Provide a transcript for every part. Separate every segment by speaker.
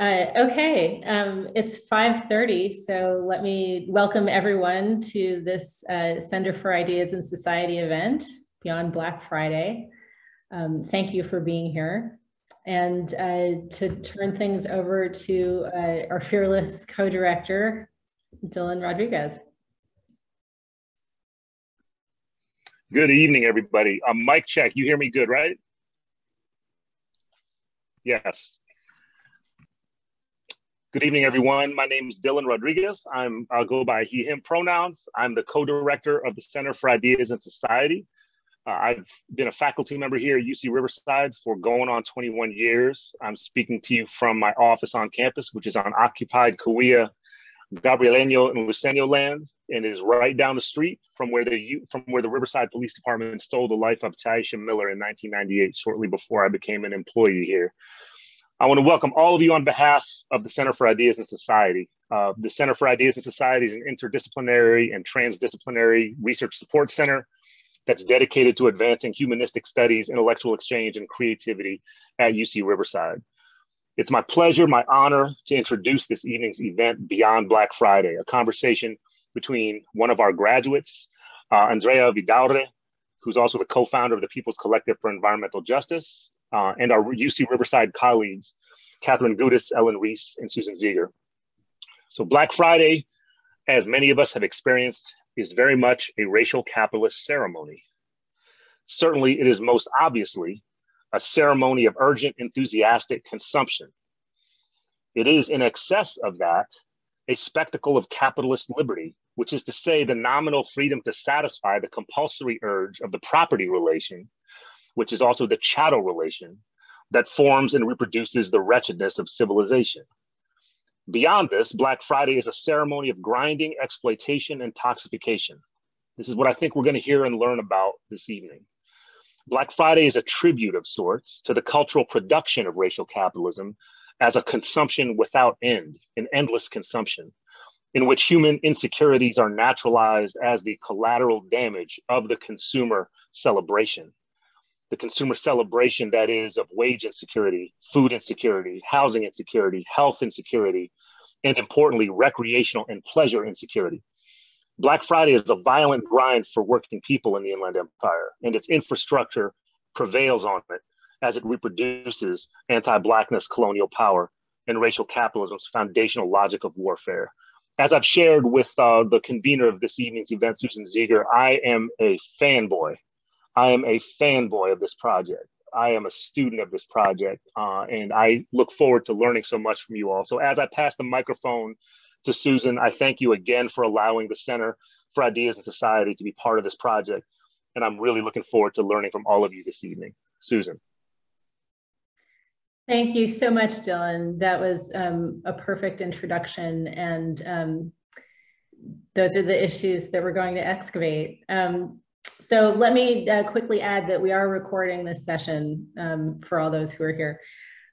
Speaker 1: Uh, okay, um, it's 5.30, so let me welcome everyone to this uh, Center for Ideas and Society event beyond Black Friday. Um, thank you for being here. And uh, to turn things over to uh, our fearless co-director, Dylan Rodriguez.
Speaker 2: Good evening, everybody. Um, mic check, you hear me good, right? Yes. Good evening, everyone. My name is Dylan Rodriguez. I'm, I'll go by he, him pronouns. I'm the co-director of the Center for Ideas and Society. Uh, I've been a faculty member here at UC Riverside for going on 21 years. I'm speaking to you from my office on campus, which is on occupied Cahuilla, Gabrieleño, and Luiseño land, and is right down the street from where the from where the Riverside Police Department stole the life of Tyisha Miller in 1998, shortly before I became an employee here. I want to welcome all of you on behalf of the Center for Ideas and Society. Uh, the Center for Ideas and Society is an interdisciplinary and transdisciplinary research support center that's dedicated to advancing humanistic studies, intellectual exchange, and creativity at UC Riverside. It's my pleasure, my honor to introduce this evening's event, Beyond Black Friday, a conversation between one of our graduates, uh, Andrea Vidaurre, who's also the co-founder of the People's Collective for Environmental Justice, uh, and our UC Riverside colleagues, Catherine Gudis, Ellen Reese, and Susan Zieger. So Black Friday, as many of us have experienced, is very much a racial capitalist ceremony. Certainly, it is most obviously a ceremony of urgent, enthusiastic consumption. It is in excess of that a spectacle of capitalist liberty, which is to say the nominal freedom to satisfy the compulsory urge of the property relation which is also the chattel relation that forms and reproduces the wretchedness of civilization. Beyond this, Black Friday is a ceremony of grinding, exploitation, and toxification. This is what I think we're going to hear and learn about this evening. Black Friday is a tribute of sorts to the cultural production of racial capitalism as a consumption without end, an endless consumption, in which human insecurities are naturalized as the collateral damage of the consumer celebration the consumer celebration that is of wage insecurity, food insecurity, housing insecurity, health insecurity, and importantly, recreational and pleasure insecurity. Black Friday is a violent grind for working people in the Inland Empire, and its infrastructure prevails on it as it reproduces anti Blackness colonial power and racial capitalism's foundational logic of warfare. As I've shared with uh, the convener of this evening's event, Susan Zieger, I am a fanboy I am a fanboy of this project. I am a student of this project, uh, and I look forward to learning so much from you all. So, as I pass the microphone to Susan, I thank you again for allowing the Center for Ideas and Society to be part of this project. And I'm really looking forward to learning from all of you this evening. Susan.
Speaker 1: Thank you so much, Dylan. That was um, a perfect introduction. And um, those are the issues that we're going to excavate. Um, so let me uh, quickly add that we are recording this session um, for all those who are here.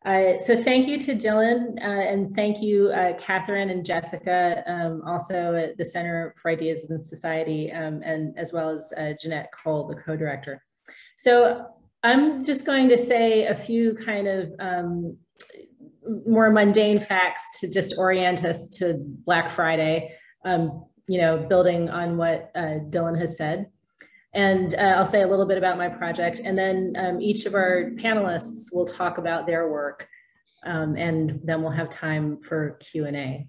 Speaker 1: Uh, so thank you to Dylan uh, and thank you uh, Catherine and Jessica, um, also at the Center for Ideas in Society um, and as well as uh, Jeanette Kohl, the co-director. So I'm just going to say a few kind of um, more mundane facts to just orient us to Black Friday, um, you know, building on what uh, Dylan has said. And uh, I'll say a little bit about my project, and then um, each of our panelists will talk about their work, um, and then we'll have time for Q&A.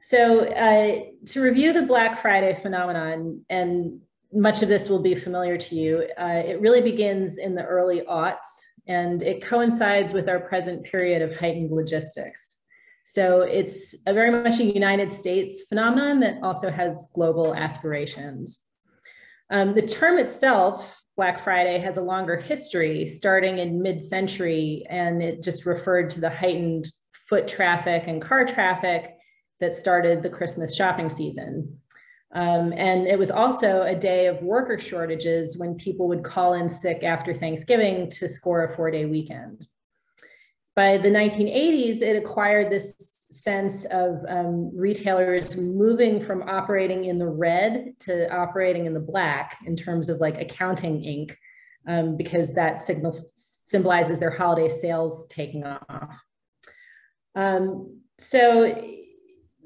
Speaker 1: So uh, to review the Black Friday phenomenon, and much of this will be familiar to you, uh, it really begins in the early aughts, and it coincides with our present period of heightened logistics. So it's a very much a United States phenomenon that also has global aspirations. Um, the term itself, Black Friday, has a longer history starting in mid century, and it just referred to the heightened foot traffic and car traffic that started the Christmas shopping season. Um, and it was also a day of worker shortages when people would call in sick after Thanksgiving to score a four day weekend. By the 1980s, it acquired this sense of um, retailers moving from operating in the red to operating in the black in terms of like accounting ink, um, because that signal symbolizes their holiday sales taking off. Um, so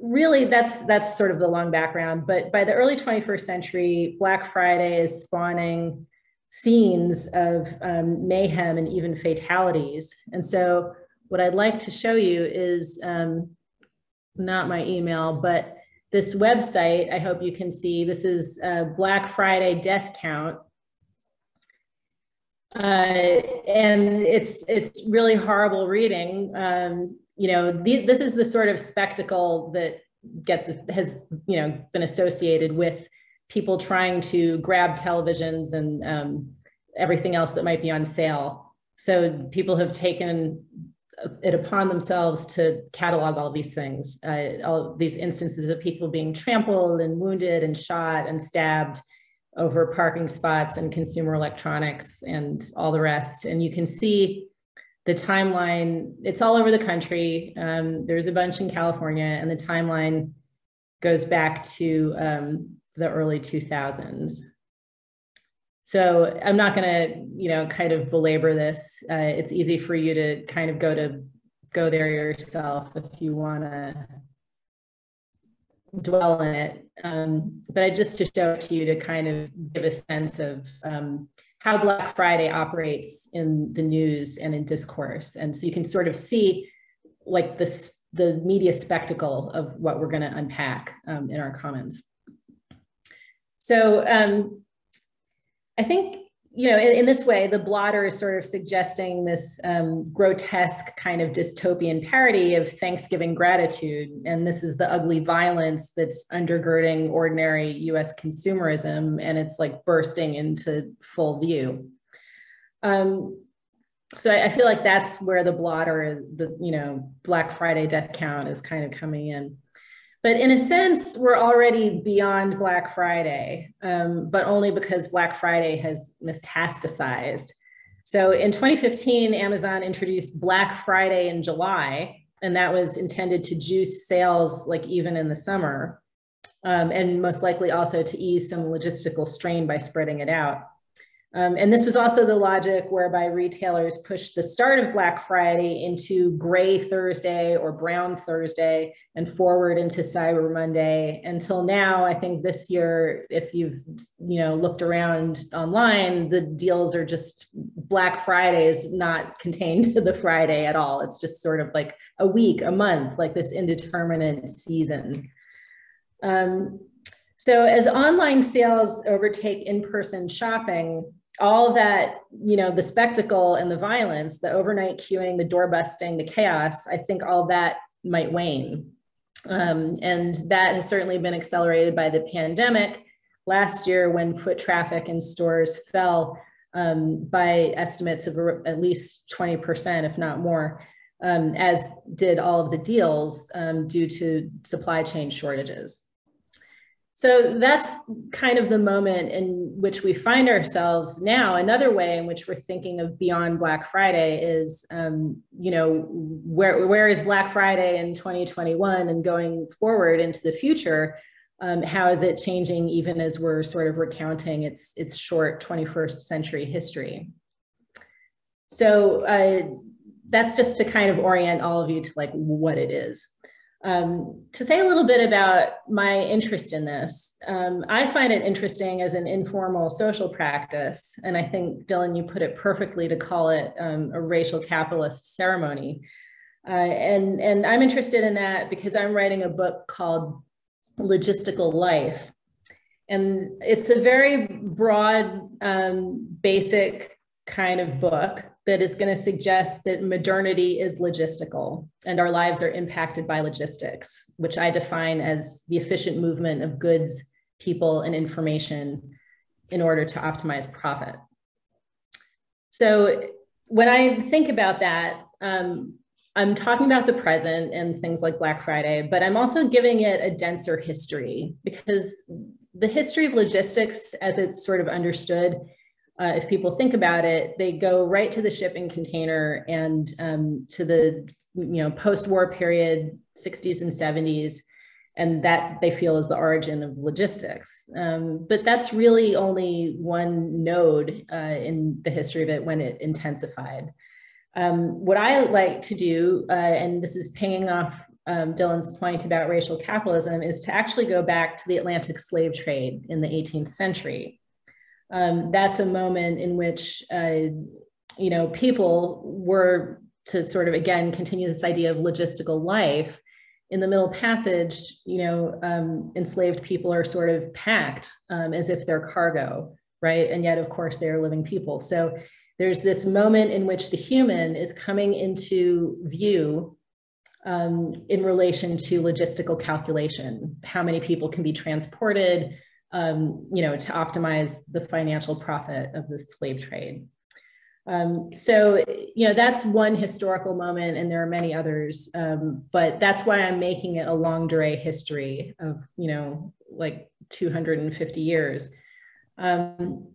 Speaker 1: really that's that's sort of the long background but by the early 21st century black friday is spawning scenes of um, mayhem and even fatalities and so what i'd like to show you is um, not my email but this website i hope you can see this is black friday death count uh, and it's it's really horrible reading um, you know, the, this is the sort of spectacle that gets has you know been associated with people trying to grab televisions and um, everything else that might be on sale. So people have taken it upon themselves to catalog all these things, uh, all these instances of people being trampled and wounded and shot and stabbed over parking spots and consumer electronics and all the rest. And you can see the timeline, it's all over the country. Um, there's a bunch in California, and the timeline goes back to um, the early 2000s. So I'm not going to, you know, kind of belabor this. Uh, it's easy for you to kind of go to go there yourself if you want to dwell in it. Um, but I just to show it to you to kind of give a sense of um, how Black Friday operates in the news and in discourse. And so you can sort of see like this, the media spectacle of what we're gonna unpack um, in our comments. So um, I think you know, in, in, this way, the blotter is sort of suggesting this um, grotesque kind of dystopian parody of Thanksgiving gratitude. And this is the ugly violence that's undergirding ordinary US consumerism, and it's like bursting into full view. Um, so I, I feel like that's where the blotter, the, you know, Black Friday death count is kind of coming in. But in a sense, we're already beyond Black Friday, um, but only because Black Friday has metastasized. So in 2015, Amazon introduced Black Friday in July, and that was intended to juice sales like even in the summer, um, and most likely also to ease some logistical strain by spreading it out. Um, and this was also the logic whereby retailers pushed the start of Black Friday into gray Thursday or brown Thursday and forward into Cyber Monday until now. I think this year, if you've you know looked around online, the deals are just Black Friday is not contained to the Friday at all. It's just sort of like a week, a month, like this indeterminate season. Um, so as online sales overtake in-person shopping, all that, you know, the spectacle and the violence, the overnight queuing, the door busting, the chaos, I think all that might wane. Um, and that has certainly been accelerated by the pandemic. Last year, when foot traffic in stores fell um, by estimates of at least 20%, if not more, um, as did all of the deals um, due to supply chain shortages. So that's kind of the moment in which we find ourselves now. Another way in which we're thinking of beyond Black Friday is, um, you know, where, where is Black Friday in 2021 and going forward into the future? Um, how is it changing even as we're sort of recounting its, its short 21st century history? So uh, that's just to kind of orient all of you to like what it is. Um, to say a little bit about my interest in this, um, I find it interesting as an informal social practice. And I think, Dylan, you put it perfectly to call it um, a racial capitalist ceremony. Uh, and, and I'm interested in that because I'm writing a book called Logistical Life. And it's a very broad, um, basic kind of book that is going to suggest that modernity is logistical and our lives are impacted by logistics, which I define as the efficient movement of goods, people, and information in order to optimize profit. So when I think about that, um, I'm talking about the present and things like Black Friday, but I'm also giving it a denser history because the history of logistics as it's sort of understood uh, if people think about it, they go right to the shipping container and um, to the you know post-war period, 60s and 70s, and that they feel is the origin of logistics. Um, but that's really only one node uh, in the history of it when it intensified. Um, what I like to do, uh, and this is pinging off um, Dylan's point about racial capitalism, is to actually go back to the Atlantic slave trade in the 18th century. Um, that's a moment in which, uh, you know, people were to sort of again continue this idea of logistical life. In the Middle Passage, you know, um, enslaved people are sort of packed um, as if they're cargo, right? And yet, of course, they are living people. So there's this moment in which the human is coming into view um, in relation to logistical calculation, how many people can be transported, um, you know, to optimize the financial profit of the slave trade. Um, so, you know, that's one historical moment, and there are many others. Um, but that's why I'm making it a longue durée history of, you know, like 250 years. Um,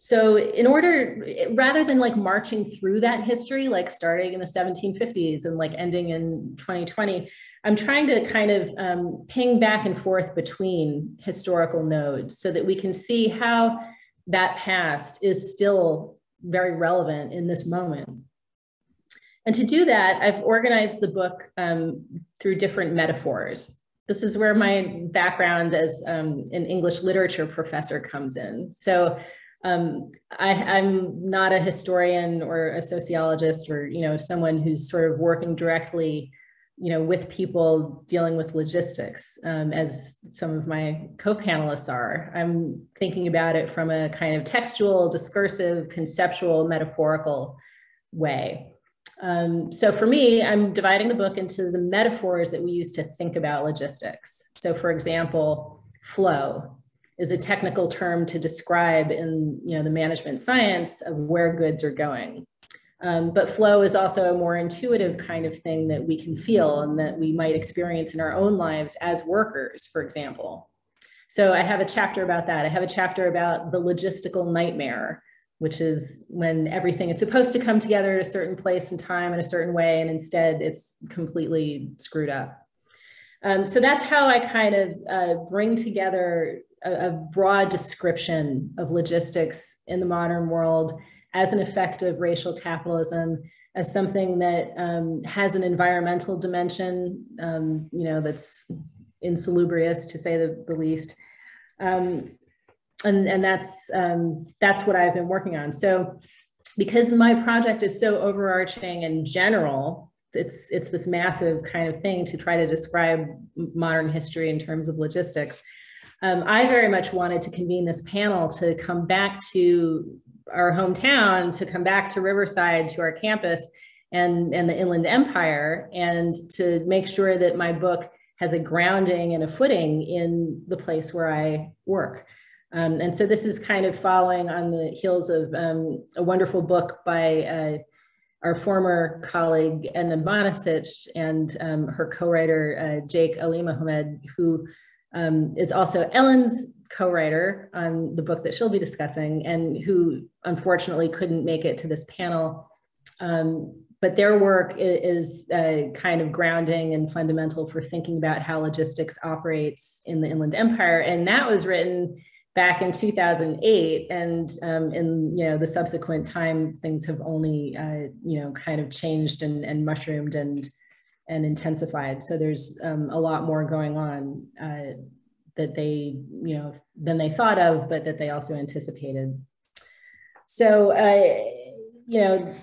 Speaker 1: so in order rather than like marching through that history like starting in the 1750s and like ending in 2020 i'm trying to kind of um, ping back and forth between historical nodes so that we can see how that past is still very relevant in this moment. And to do that i've organized the book um, through different metaphors. This is where my background as um, an english literature professor comes in. So um, I, am not a historian or a sociologist or you know someone who's sort of working directly you know with people dealing with logistics um, as some of my co-panelists are. I'm thinking about it from a kind of textual discursive conceptual metaphorical way. Um, so for me i'm dividing the book into the metaphors that we use to think about logistics. So for example flow is a technical term to describe in you know, the management science of where goods are going. Um, but flow is also a more intuitive kind of thing that we can feel and that we might experience in our own lives as workers, for example. So I have a chapter about that. I have a chapter about the logistical nightmare, which is when everything is supposed to come together at a certain place and time in a certain way, and instead it's completely screwed up. Um, so that's how I kind of uh, bring together a, a, broad description of logistics in the modern world as an effect of racial capitalism, as something that um, has an environmental dimension, um, you know, that's insalubrious to say the, the least. Um, and, and that's, um, that's what I've been working on. So because my project is so overarching and general, it's it's this massive kind of thing to try to describe modern history in terms of logistics. Um, I very much wanted to convene this panel to come back to our hometown, to come back to Riverside, to our campus, and and the Inland Empire, and to make sure that my book has a grounding and a footing in the place where I work. Um, and so this is kind of following on the heels of um, a wonderful book by uh, our former colleague Edna Bonacich and um, her co-writer uh, Jake Alimahomed, who um, is also Ellen's co-writer on the book that she'll be discussing, and who unfortunately couldn't make it to this panel. Um, but their work is, uh, kind of grounding and fundamental for thinking about how logistics operates in the Inland Empire, and that was written back in 2008 and um, in you know the subsequent time things have only uh, you know kind of changed and, and mushroomed and and intensified. So there's um, a lot more going on uh, that they you know than they thought of but that they also anticipated so uh, you know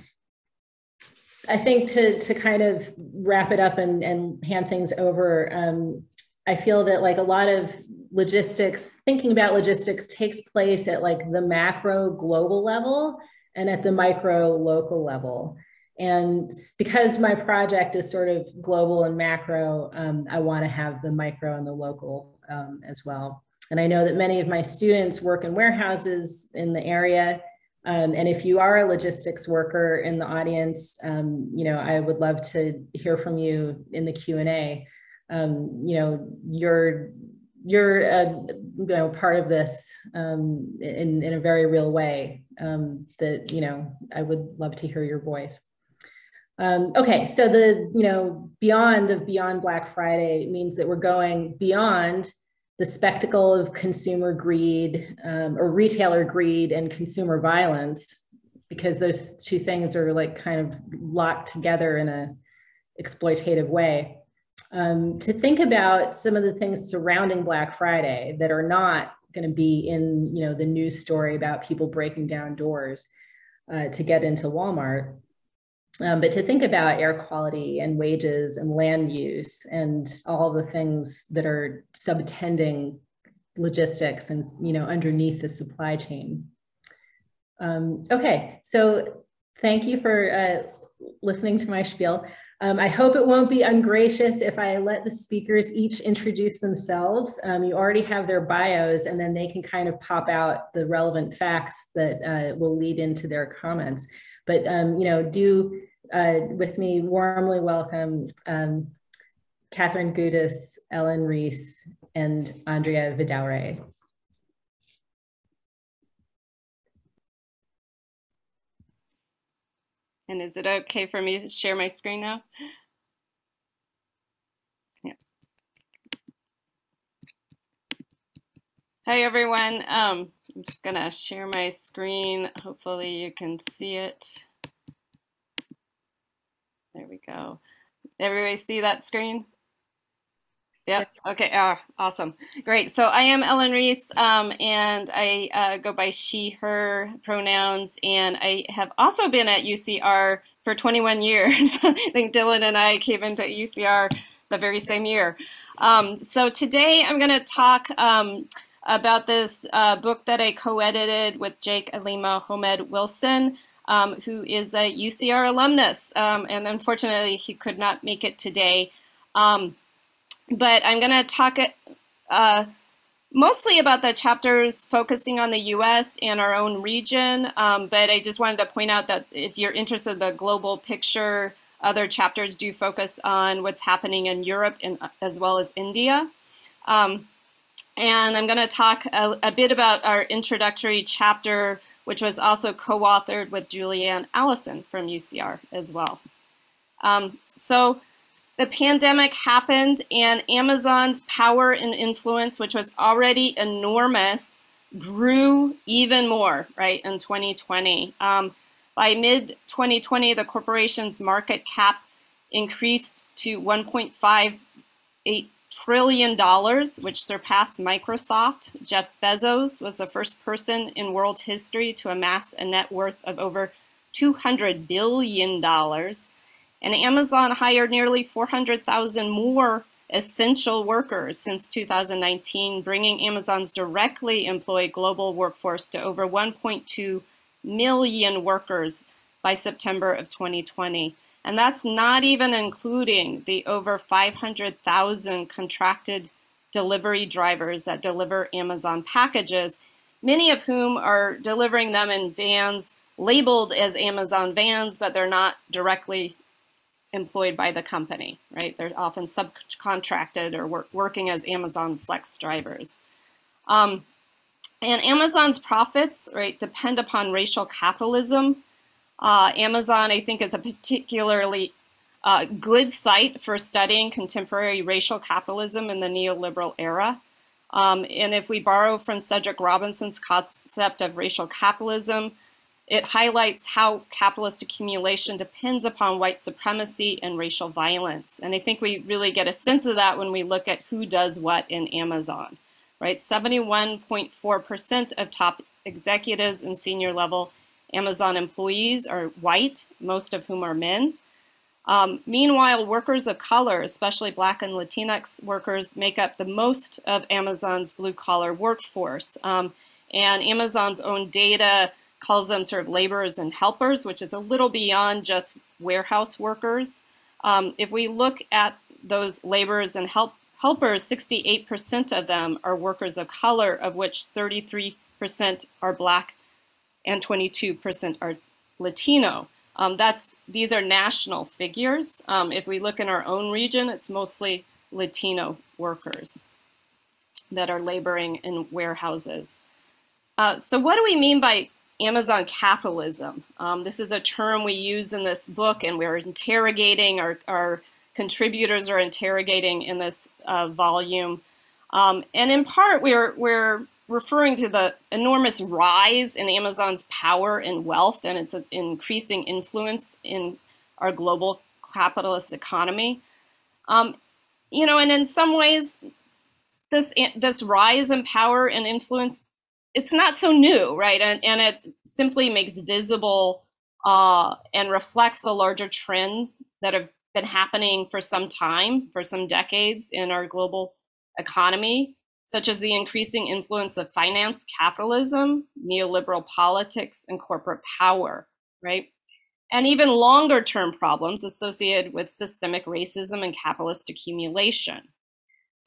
Speaker 1: I think to to kind of wrap it up and, and hand things over, um, I feel that like a lot of logistics, thinking about logistics takes place at like the macro global level and at the micro local level. And because my project is sort of global and macro, um, I want to have the micro and the local um, as well. And I know that many of my students work in warehouses in the area. Um, and if you are a logistics worker in the audience, um, you know, I would love to hear from you in the Q&A. Um, you know, you're, you're a, you know part of this um, in in a very real way. Um, that you know I would love to hear your voice. Um, okay, so the you know beyond of beyond Black Friday means that we're going beyond the spectacle of consumer greed um, or retailer greed and consumer violence because those two things are like kind of locked together in a exploitative way. Um, to think about some of the things surrounding Black Friday that are not going to be in you know the news story about people breaking down doors uh, to get into Walmart. Um, but to think about air quality and wages and land use and all the things that are subtending logistics and you know underneath the supply chain. Um, okay, so thank you for uh, listening to my spiel. Um, I hope it won't be ungracious if I let the speakers each introduce themselves. Um, you already have their bios and then they can kind of pop out the relevant facts that uh, will lead into their comments. But, um, you know, do uh, with me warmly welcome um, Catherine Gudis, Ellen Reese, and Andrea Vidaurre.
Speaker 3: And is it okay for me to share my screen now? Yeah. Hi, everyone. Um, I'm just going to share my screen. Hopefully you can see it. There we go. Everybody see that screen? Yep. Okay. Oh, awesome. Great. So I am Ellen Reese, um, and I uh, go by she, her pronouns, and I have also been at UCR for 21 years. I think Dylan and I came into UCR the very same year. Um, so today I'm going to talk um, about this uh, book that I co-edited with Jake Alimahomed-Wilson, um, who is a UCR alumnus, um, and unfortunately he could not make it today. Um, but I'm going to talk uh, mostly about the chapters focusing on the US and our own region. Um, but I just wanted to point out that if you're interested in the global picture, other chapters do focus on what's happening in Europe and, as well as India. Um, and I'm going to talk a, a, bit about our introductory chapter, which was also co-authored with Juliann Allison from UCR as well. Um, so the pandemic happened and Amazon's power and influence, which was already enormous, grew even more, right, in 2020. Um, by mid 2020, the corporation's market cap increased to $1.58 trillion, dollars, which surpassed Microsoft. Jeff Bezos was the first person in world history to amass a net worth of over $200 billion. And Amazon hired nearly 400,000 more essential workers since 2019, bringing Amazon's directly employed global workforce to over 1.2 million workers by September of 2020. And that's not even including the over 500,000 contracted delivery drivers that deliver Amazon packages, many of whom are delivering them in vans labeled as Amazon vans, but they're not directly employed by the company, right? They're often subcontracted or work, working as Amazon Flex drivers. Um, and Amazon's profits, right, depend upon racial capitalism. Uh, Amazon, I think, is a particularly uh, good site for studying contemporary racial capitalism in the neoliberal era. Um, and if we borrow from Cedric Robinson's concept of racial capitalism, it highlights how capitalist accumulation depends upon white supremacy and racial violence. And I think we really get a sense of that when we look at who does what in Amazon, right? 71.4% of top executives and senior level Amazon employees are white, most of whom are men. Um, meanwhile, workers of color, especially Black and Latinx workers, make up the most of Amazon's blue collar workforce. Um, and Amazon's own data calls them sort of laborers and helpers, which is a little beyond just warehouse workers. Um, if we look at those laborers and help helpers, 68% of them are workers of color, of which 33% are black and 22% are Latino. Um, that's these are national figures. Um, if we look in our own region, it's mostly Latino workers that are laboring in warehouses. Uh, so what do we mean by Amazon capitalism. Um, this is a term we use in this book, and we're interrogating, our, our contributors are interrogating in this uh, volume. Um, and in part, we're, we're referring to the enormous rise in Amazon's power and wealth and its increasing influence in our global capitalist economy. Um, you know, and in some ways, this this rise in power and influence, it's not so new, right? And and it simply makes visible uh, and reflects the larger trends that have been happening for some time, for some decades in our global economy, such as the increasing influence of finance capitalism, neoliberal politics, and corporate power, right? And even longer term problems associated with systemic racism and capitalist accumulation.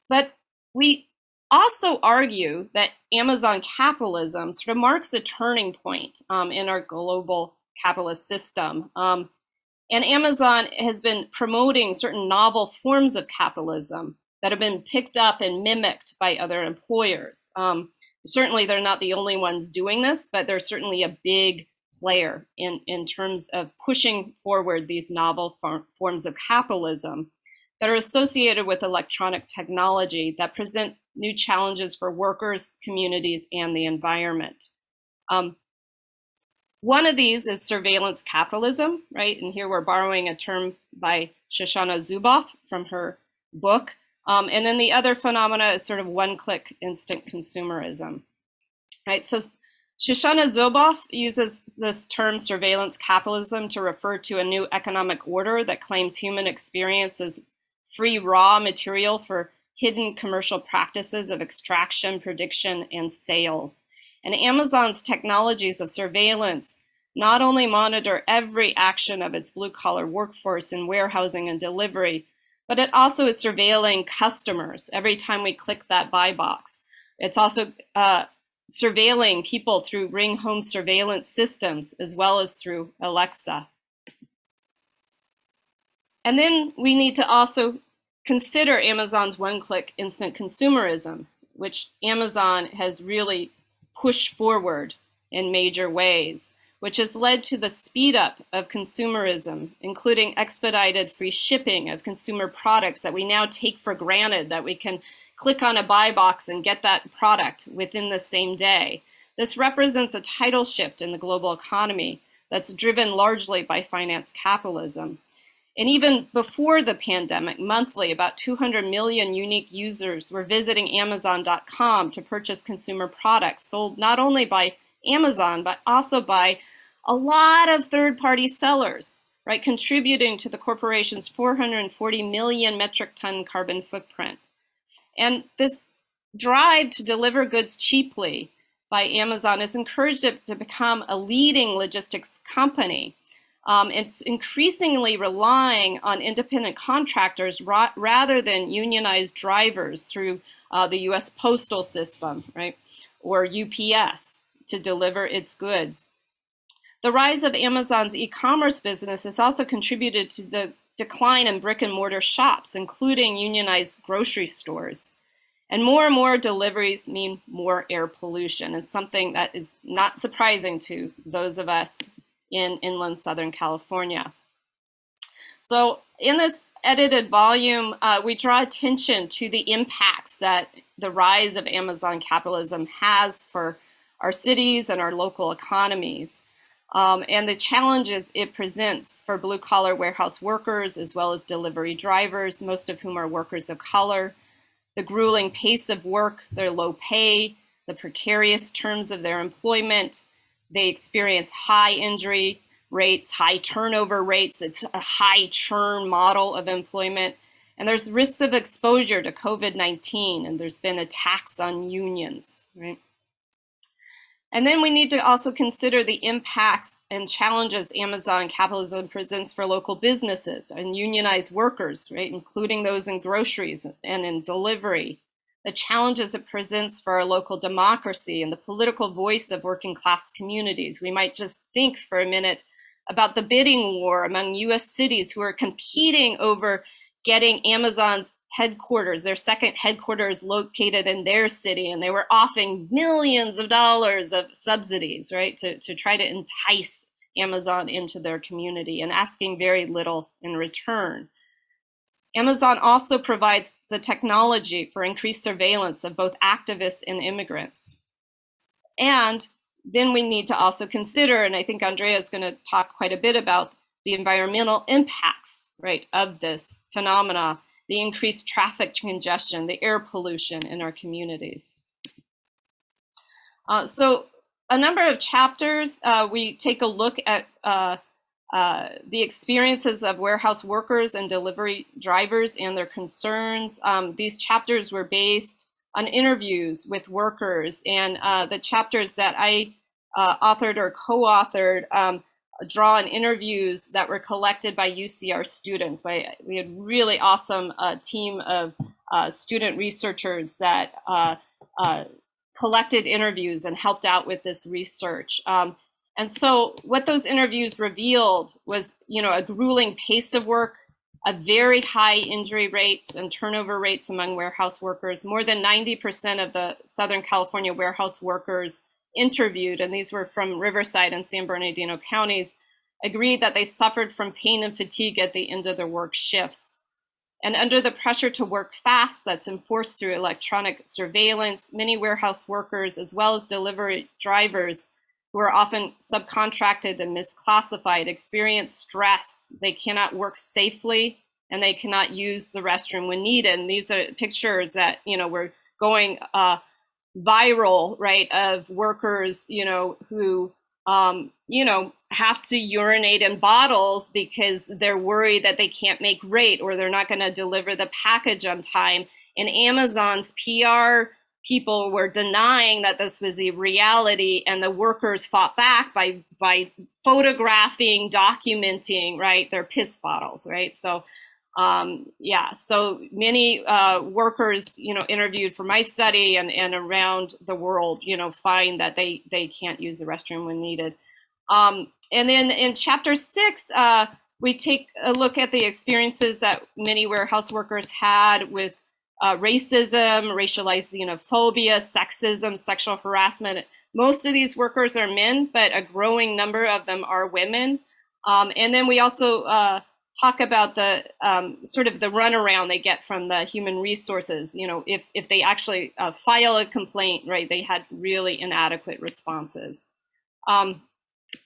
Speaker 3: But we also argue that Amazon capitalism sort of marks a turning point um, in our global capitalist system. Um, and Amazon has been promoting certain novel forms of capitalism that have been picked up and mimicked by other employers. Um, certainly, they're not the only ones doing this, but they're certainly a big player in, in terms of pushing forward these novel for, forms of capitalism that are associated with electronic technology that present new challenges for workers, communities, and the environment. Um, one of these is surveillance capitalism, right? And here we're borrowing a term by Shoshana Zuboff from her book. Um, and then the other phenomena is sort of one-click instant consumerism, right? So Shoshana Zuboff uses this term surveillance capitalism to refer to a new economic order that claims human experience as free raw material for hidden commercial practices of extraction, prediction, and sales. And Amazon's technologies of surveillance not only monitor every action of its blue collar workforce in warehousing and delivery, but it also is surveilling customers every time we click that buy box. It's also uh, surveilling people through Ring home surveillance systems as well as through Alexa. And then we need to also consider Amazon's one click instant consumerism, which Amazon has really pushed forward in major ways, which has led to the speed up of consumerism, including expedited free shipping of consumer products that we now take for granted that we can click on a buy box and get that product within the same day. This represents a tidal shift in the global economy that's driven largely by finance capitalism. And even before the pandemic, monthly, about 200 million unique users were visiting Amazon.com to purchase consumer products sold not only by Amazon, but also by a lot of third party sellers, right, contributing to the corporation's 440 million metric ton carbon footprint. And this drive to deliver goods cheaply by Amazon has encouraged it to become a leading logistics company um, it's increasingly relying on independent contractors ra rather than unionized drivers through uh, the US postal system, right, or UPS to deliver its goods. The rise of Amazon's e-commerce business has also contributed to the decline in brick and mortar shops, including unionized grocery stores. And more and more deliveries mean more air pollution. It's something that is not surprising to those of us in inland Southern California. So in this edited volume, uh, we draw attention to the impacts that the rise of Amazon capitalism has for our cities and our local economies, um, and the challenges it presents for blue collar warehouse workers as well as delivery drivers, most of whom are workers of color, the grueling pace of work, their low pay, the precarious terms of their employment, they experience high injury rates, high turnover rates. It's a high churn model of employment. And there's risks of exposure to COVID-19, and there's been attacks on unions, right? And then we need to also consider the impacts and challenges Amazon capitalism presents for local businesses and unionized workers, right, including those in groceries and in delivery, the challenges it presents for our local democracy and the political voice of working class communities. We might just think for a minute about the bidding war among US cities who are competing over getting Amazon's headquarters, their second headquarters located in their city, and they were offering millions of dollars of subsidies, right, to, to try to entice Amazon into their community and asking very little in return. Amazon also provides the technology for increased surveillance of both activists and immigrants. And then we need to also consider, and I think Andrea is going to talk quite a bit about the environmental impacts, right, of this phenomena, the increased traffic congestion, the air pollution in our communities. Uh, so a number of chapters, uh, we take a look at uh, uh, the experiences of warehouse workers and delivery drivers and their concerns. Um, these chapters were based on interviews with workers, and uh, the chapters that I uh, authored or co-authored um, draw on interviews that were collected by UCR students. By we had really awesome uh, team of uh, student researchers that collected interviews and helped out with this research. Um, and so what those interviews revealed was, you know, a grueling pace of work, a very high injury rates and turnover rates among warehouse workers. More than 90% of the Southern California warehouse workers interviewed, and these were from Riverside and San Bernardino counties, agreed that they suffered from pain and fatigue at the end of their work shifts. And under the pressure to work fast that's enforced through electronic surveillance, many warehouse workers, as well as delivery drivers, who are often subcontracted and misclassified experience stress. They cannot work safely and they cannot use the restroom when needed. And these are pictures that, you know, were going uh, viral, right, of workers, you know, who, um, you know, have to urinate in bottles because they're worried that they can't make rate or they're not going to deliver the package on time. And Amazon's PR people were denying that this was a reality and the workers fought back by by photographing documenting right their piss bottles right so um, yeah so many uh, workers you know interviewed for my study and, and around the world you know find that they they can't use the restroom when needed um, and then in chapter six uh, we take a look at the experiences that many warehouse workers had with uh, racism, racialized xenophobia, sexism, sexual harassment. Most of these workers are men, but a growing number of them are women. Um, and then we also uh, talk about the um, sort of the runaround they get from the human resources. You know, if, if they actually uh, file a complaint, right, they had really inadequate responses. Um,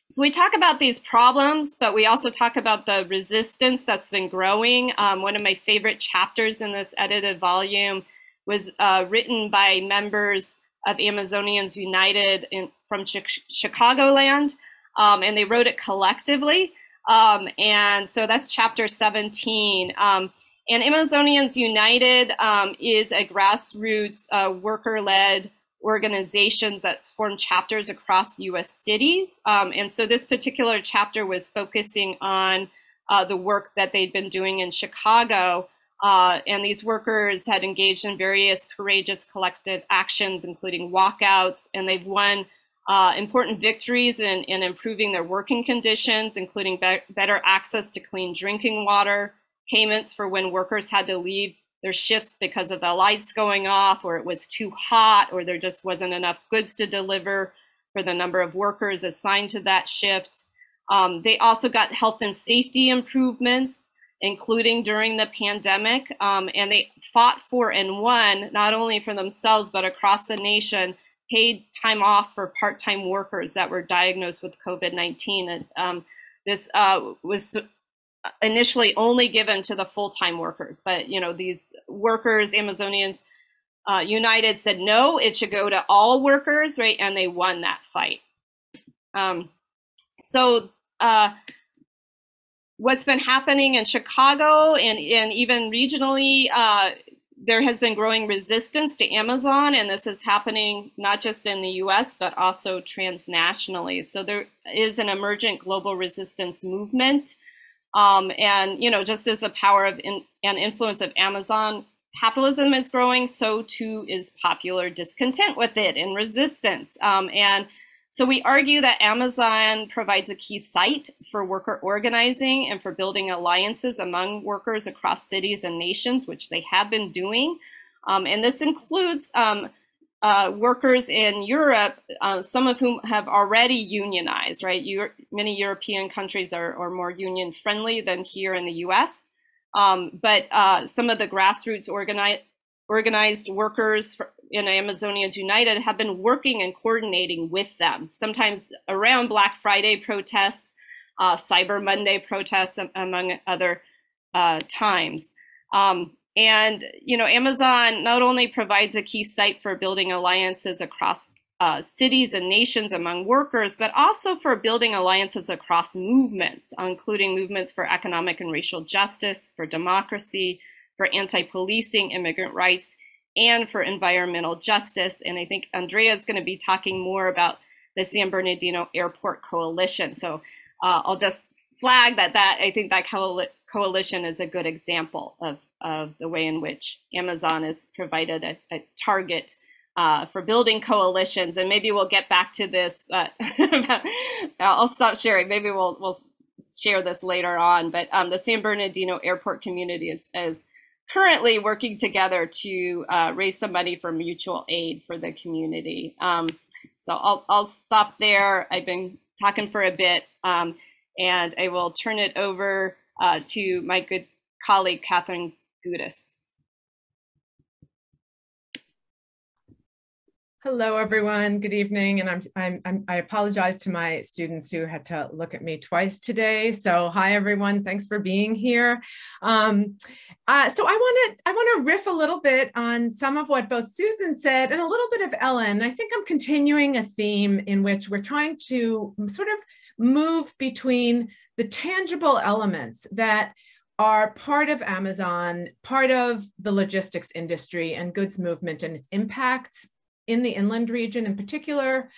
Speaker 3: so we talk about these problems, but we also talk about the resistance that's been growing. Um, one of my favorite chapters in this edited volume was uh, written by members of Amazonians United in, from Ch Chicagoland, um, and they wrote it collectively. Um, and so that's chapter 17. Um, and Amazonians United um, is a grassroots uh, worker-led organizations that's formed chapters across US cities. Um, and so this particular chapter was focusing on uh, the work that they'd been doing in Chicago. Uh, and these workers had engaged in various courageous collective actions, including walkouts, and they've won uh, important victories in, in, improving their working conditions, including be better access to clean drinking water, payments for when workers had to leave their shifts because of the lights going off or it was too hot or there just wasn't enough goods to deliver for the number of workers assigned to that shift. Um, they also got health and safety improvements, including during the pandemic. Um, and they fought for and won, not only for themselves, but across the nation, paid time off for part-time workers that were diagnosed with COVID-19. And um, this uh, was initially only given to the full-time workers, but you know these workers, Amazonians uh, United said no, it should go to all workers, right? And they won that fight. Um, so uh, what's been happening in Chicago and, and even regionally, uh, there has been growing resistance to Amazon, and this is happening not just in the US, but also transnationally. So there is an emergent global resistance movement um, and you know, just as the power of in, and influence of Amazon capitalism is growing, so too is popular discontent with it and resistance. Um, and so we argue that Amazon provides a key site for worker organizing and for building alliances among workers across cities and nations, which they have been doing. Um, and this includes um, uh, workers in Europe, uh, some of whom have already unionized, right? Euro many European countries are, are, more union friendly than here in the US. Um, but uh, some of the grassroots organi organized workers in Amazonians United have been working and coordinating with them, sometimes around Black Friday protests, uh, Cyber Monday protests, among other uh, times. Um, and, you know, Amazon not only provides a key site for building alliances across uh, cities and nations among workers, but also for building alliances across movements, including movements for economic and racial justice, for democracy, for anti-policing, immigrant rights, and for environmental justice. And I think Andrea is going to be talking more about the San Bernardino Airport Coalition. So uh, I'll just flag that that I think that coalition is a good example of, of the way in which Amazon has provided a, a target uh, for building coalitions. And maybe we'll get back to this. Uh, I'll stop sharing. Maybe we'll we'll share this later on. But um, the San Bernardino Airport community is, is currently working together to uh, raise some money for mutual aid for the community. Um, so I'll, I'll stop there. I've been talking for a bit, um, and I will turn it over uh, to my good colleague, Catherine Gudis.
Speaker 4: Hello, everyone. Good evening. And I'm, I'm, I'm, i apologize to my students who had to look at me twice today. So hi, everyone. Thanks for being here. Um, uh, so I want to I want to riff a little bit on some of what both Susan said and a little bit of Ellen. I think I'm continuing a theme in which we're trying to sort of move between the tangible elements that are part of Amazon, part of the logistics industry and goods movement and its impacts in the inland region in particular,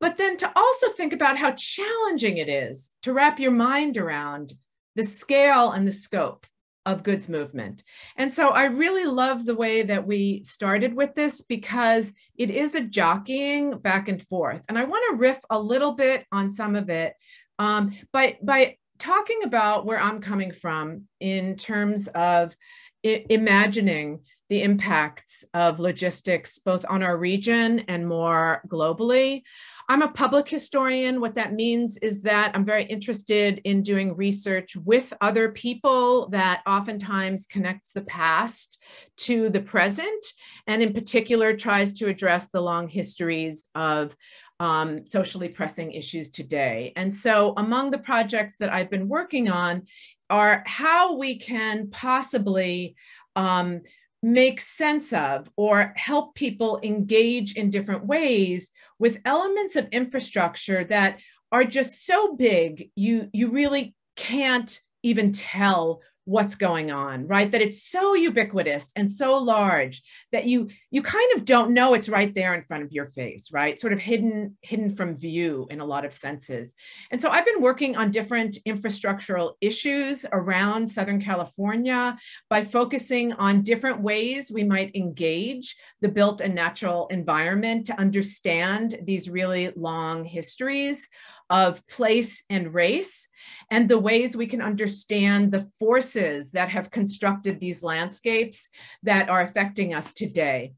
Speaker 4: but then to also think about how challenging it is to wrap your mind around the scale and the scope of goods movement. And so I really love the way that we started with this because it is a jockeying back and forth. And I want to riff a little bit on some of it um, by, by talking about where I'm coming from in terms of imagining the impacts of logistics both on our region and more globally. I'm a public historian. What that means is that I'm very interested in doing research with other people that oftentimes connects the past to the present, and in particular tries to address the long histories of um, socially pressing issues today. And so among the projects that I've been working on are how we can possibly um, make sense of or help people engage in different ways with elements of infrastructure that are just so big you you really can't even tell what's going on right? That it's so ubiquitous and so large that you you kind of don't know it's right there in front of your face right? Sort of hidden hidden from view in a lot of senses. And so i've been working on different infrastructural issues around southern california by focusing on different ways we might engage the built and natural environment to understand these really long histories of place and race, and the ways we can understand the forces that have constructed these landscapes that are affecting us today.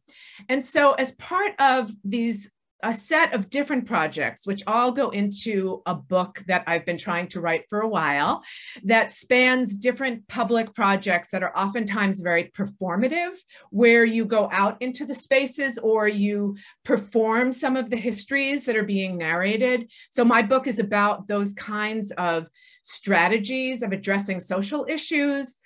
Speaker 4: And so, as part of these a set of different projects, which all go into a book that I've been trying to write for a while, that spans different public projects that are oftentimes very performative, where you go out into the spaces or you perform some of the histories that are being narrated. So, my book is about those kinds of strategies of addressing social issues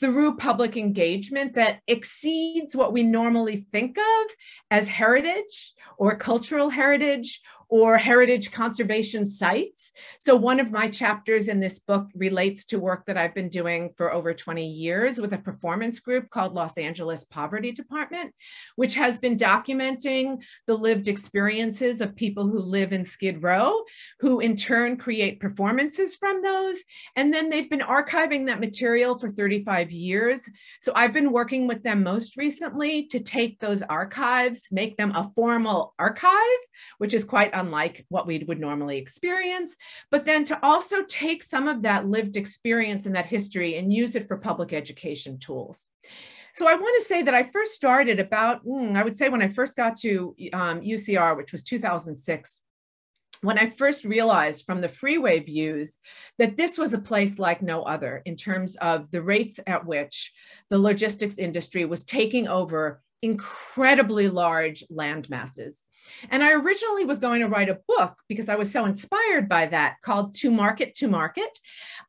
Speaker 4: through public engagement that exceeds what we normally think of as heritage or cultural heritage or heritage conservation sites. So, one of my chapters in this book relates to work that I've been doing for over 20 years with a performance group called Los Angeles Poverty Department, which has been documenting the lived experiences of people who live in Skid Row, who in turn create performances from those. And then they've been archiving that material for 35 years. So, I've been working with them most recently to take those archives, make them a formal archive, which is quite unlike what we would normally experience, but then to also take some of that lived experience and that history and use it for public education tools. So I want to say that I first started about, mm, I would say when I first got to um, UCR, which was 2006, when I first realized from the freeway views that this was a place like no other in terms of the rates at which the logistics industry was taking over incredibly large land masses. And I originally was going to write a book because I was so inspired by that called To Market to Market,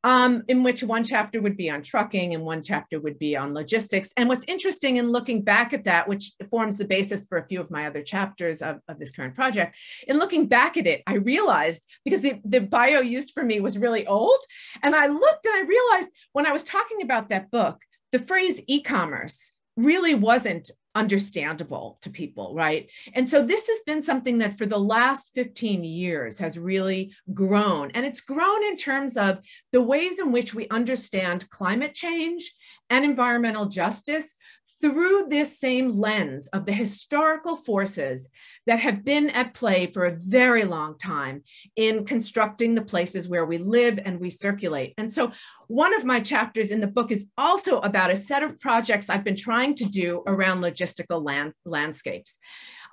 Speaker 4: um, in which one chapter would be on trucking and one chapter would be on logistics. And what's interesting in looking back at that, which forms the basis for a few of my other chapters of, of this current project, in looking back at it, I realized because the, the bio used for me was really old. And I looked and I realized when I was talking about that book, the phrase e commerce really wasn't understandable to people, right? And so this has been something that for the last 15 years has really grown. And it's grown in terms of the ways in which we understand climate change and environmental justice through this same lens of the historical forces that have been at play for a very long time in constructing the places where we live and we circulate. And so, one of my chapters in the book is also about a set of projects I've been trying to do around logistical land, landscapes.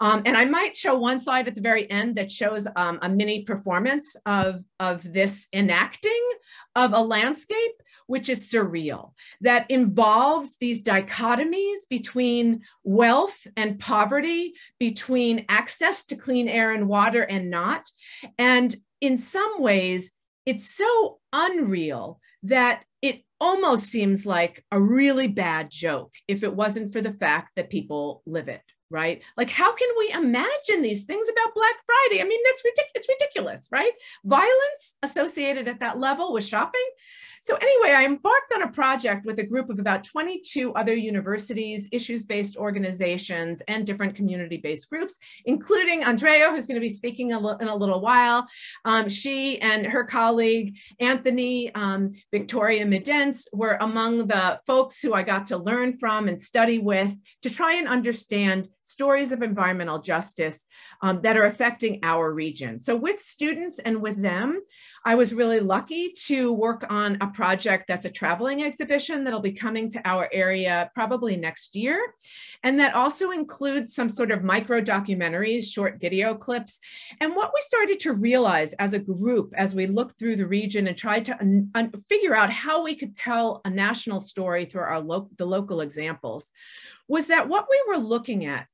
Speaker 4: Um, and I might show one slide at the very end that shows um, a mini performance of, of this enacting of a landscape which is surreal, that involves these dichotomies between wealth and poverty, between access to clean air and water and not. And in some ways, it's so unreal that it almost seems like a really bad joke if it wasn't for the fact that people live it right? Like, how can we imagine these things about Black Friday? I mean, that's ridiculous. It's ridiculous, right? Violence associated at that level with shopping. So anyway, I embarked on a project with a group of about 22 other universities, issues-based organizations, and different community-based groups, including Andrea, who's going to be speaking in a little while. Um, she and her colleague, Anthony um, Victoria Midence, were among the folks who I got to learn from and study with to try and understand stories of environmental justice um, that are affecting our region. So with students and with them, I was really lucky to work on a project that's a traveling exhibition that'll be coming to our area probably next year. And that also includes some sort of micro documentaries, short video clips. And what we started to realize as a group, as we looked through the region and tried to figure out how we could tell a national story through our lo the local examples, was that what we were looking at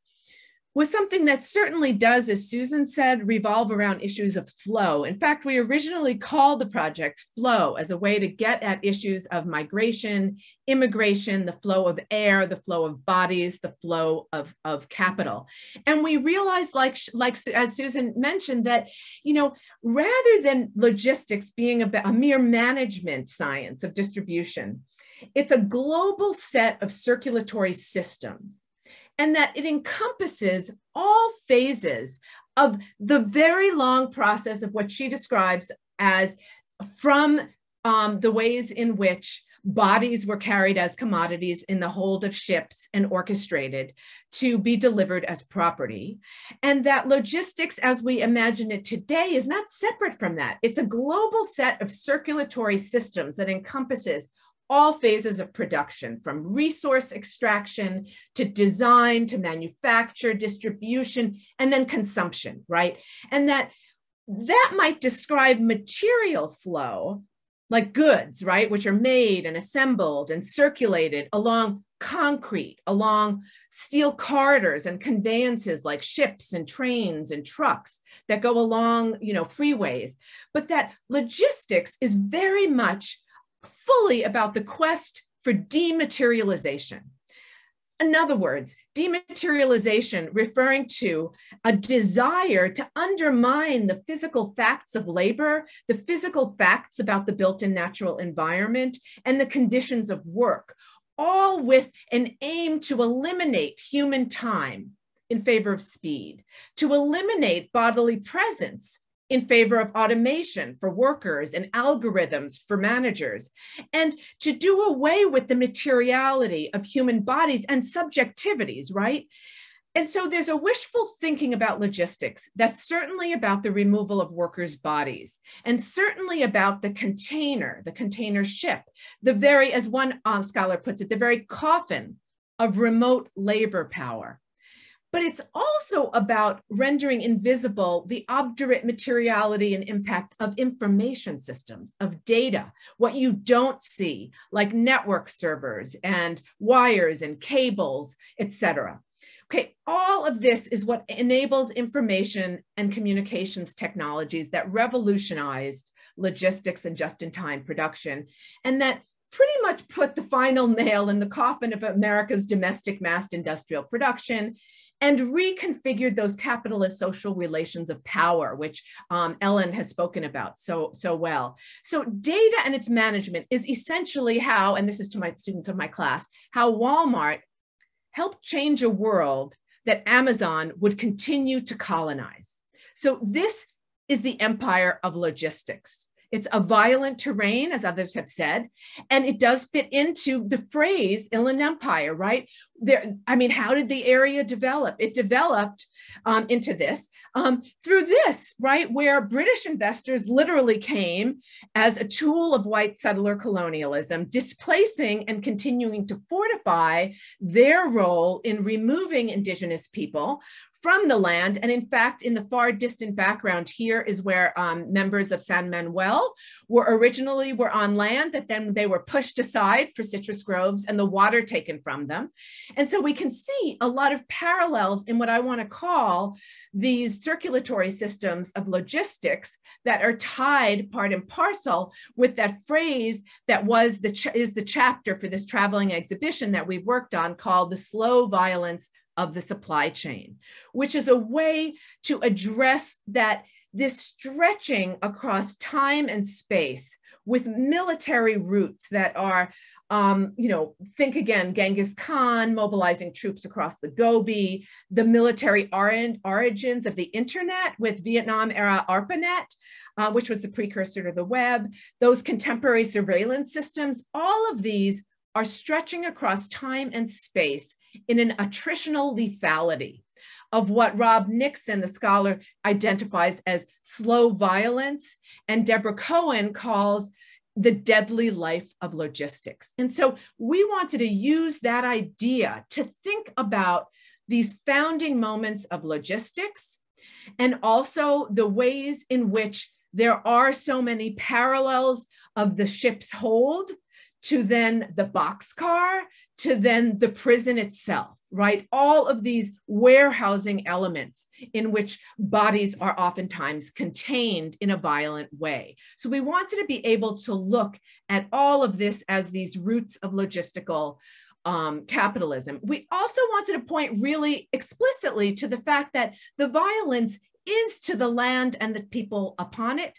Speaker 4: was something that certainly does, as Susan said, revolve around issues of flow. In fact, we originally called the project Flow as a way to get at issues of migration, immigration, the flow of air, the flow of bodies, the flow of, of capital. And we realized, like, like as Susan mentioned, that, you know, rather than logistics being a, a mere management science of distribution, it's a global set of circulatory systems and that it encompasses all phases of the very long process of what she describes as from um, the ways in which bodies were carried as commodities in the hold of ships and orchestrated to be delivered as property. And that logistics, as we imagine it today, is not separate from that. It's a global set of circulatory systems that encompasses all phases of production from resource extraction to design to manufacture, distribution, and then consumption, right? And that that might describe material flow like goods, right, which are made and assembled and circulated along concrete, along steel corridors and conveyances like ships and trains and trucks that go along, you know, freeways. But that logistics is very much fully about the quest for dematerialization. In other words, dematerialization referring to a desire to undermine the physical facts of labor, the physical facts about the built in natural environment, and the conditions of work, all with an aim to eliminate human time in favor of speed, to eliminate bodily presence in favor of automation for workers and algorithms for managers, and to do away with the materiality of human bodies and subjectivities, right? And so there's a wishful thinking about logistics that's certainly about the removal of workers' bodies and certainly about the container, the container ship, the very, as one uh, scholar puts it, the very coffin of remote labor power but it's also about rendering invisible the obdurate materiality and impact of information systems, of data, what you don't see, like network servers and wires and cables, etc. Okay, all of this is what enables information and communications technologies that revolutionized logistics and just-in-time production, and that pretty much put the final nail in the coffin of America's domestic mass industrial production and reconfigured those capitalist social relations of power, which um, Ellen has spoken about so, so well. So data and its management is essentially how, and this is to my students of my class, how Walmart helped change a world that Amazon would continue to colonize. So this is the empire of logistics. It's a violent terrain, as others have said, and it does fit into the phrase Inland Empire, right? There, I mean, how did the area develop? It developed um, into this um, through this, right, where British investors literally came as a tool of white settler colonialism, displacing and continuing to fortify their role in removing indigenous people from the land. And in fact, in the far distant background here is where um, members of San Manuel were originally were on land that then they were pushed aside for citrus groves and the water taken from them. And so we can see a lot of parallels in what I want to call these circulatory systems of logistics that are tied part and parcel with that phrase that was the is the chapter for this traveling exhibition that we've worked on called the slow violence of the supply chain, which is a way to address that this stretching across time and space with military routes that are um, you know, think again, Genghis Khan mobilizing troops across the Gobi, the military origins of the internet with Vietnam era ARPANET, uh, which was the precursor to the web, those contemporary surveillance systems, all of these are stretching across time and space in an attritional lethality of what Rob Nixon, the scholar, identifies as slow violence, and Deborah Cowen calls the deadly life of logistics. And so we wanted to use that idea to think about these founding moments of logistics and also the ways in which there are so many parallels of the ship's hold to then the boxcar, to then the prison itself, right? All of these warehousing elements in which bodies are oftentimes contained in a violent way. So we wanted to be able to look at all of this as these roots of logistical um, capitalism. We also wanted to point really explicitly to the fact that the violence is to the land and the people upon it.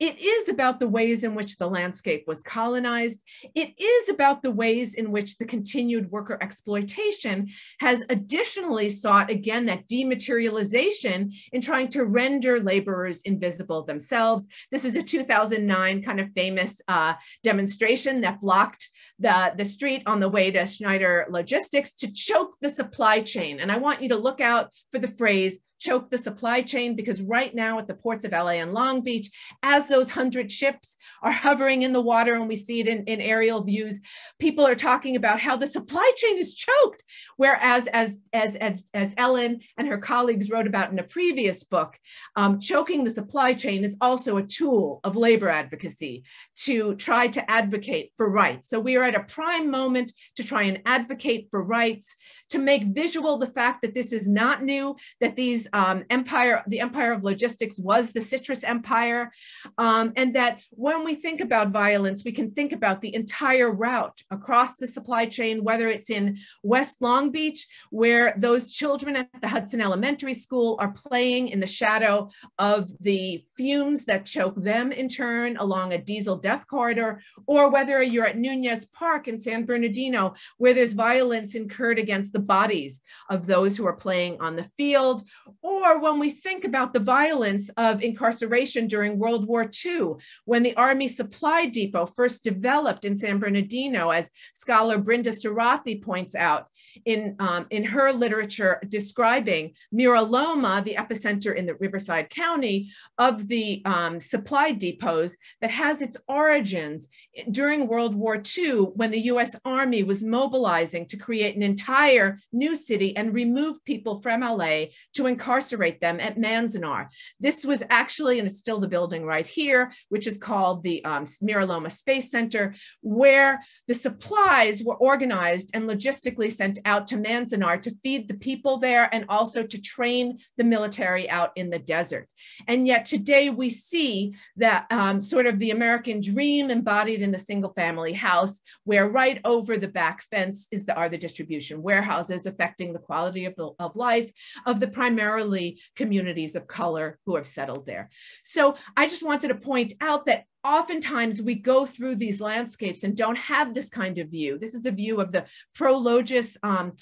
Speaker 4: It is about the ways in which the landscape was colonized. It is about the ways in which the continued worker exploitation has additionally sought, again, that dematerialization in trying to render laborers invisible themselves. This is a 2009 kind of famous uh, demonstration that blocked the, the street on the way to Schneider Logistics to choke the supply chain. And I want you to look out for the phrase choke the supply chain because right now at the ports of LA and Long Beach, as those hundred ships are hovering in the water and we see it in, in aerial views, people are talking about how the supply chain is choked. Whereas as, as, as, as Ellen and her colleagues wrote about in a previous book, um, choking the supply chain is also a tool of labor advocacy to try to advocate for rights. So we are at a prime moment to try and advocate for rights, to make visual the fact that this is not new, that these um, empire, the empire of logistics was the citrus empire. Um, and that when we think about violence, we can think about the entire route across the supply chain, whether it's in West Long Beach, where those children at the Hudson Elementary School are playing in the shadow of the fumes that choke them in turn along a diesel death corridor, or whether you're at Nunez Park in San Bernardino, where there's violence incurred against the bodies of those who are playing on the field, or when we think about the violence of incarceration during World War II, when the Army Supply Depot first developed in San Bernardino, as scholar Brinda Sarathy points out in, um, in her literature describing Mira Loma, the epicenter in the Riverside County of the um, supply depots that has its origins during World War II when the US Army was mobilizing to create an entire new city and remove people from LA to incarcerate them at Manzanar. This was actually, and it's still the building right here, which is called the um, Mira Loma Space Center, where the supplies were organized and logistically sent out to Manzanar to feed the people there and also to train the military out in the desert. And yet today we see that um, sort of the American dream embodied in the single family house, where right over the back fence is the, are the distribution warehouses affecting the quality of, the, of life of the primarily communities of color who have settled there. So I just wanted to point out that oftentimes we go through these landscapes and don't have this kind of view. This is a view of the Prologis um,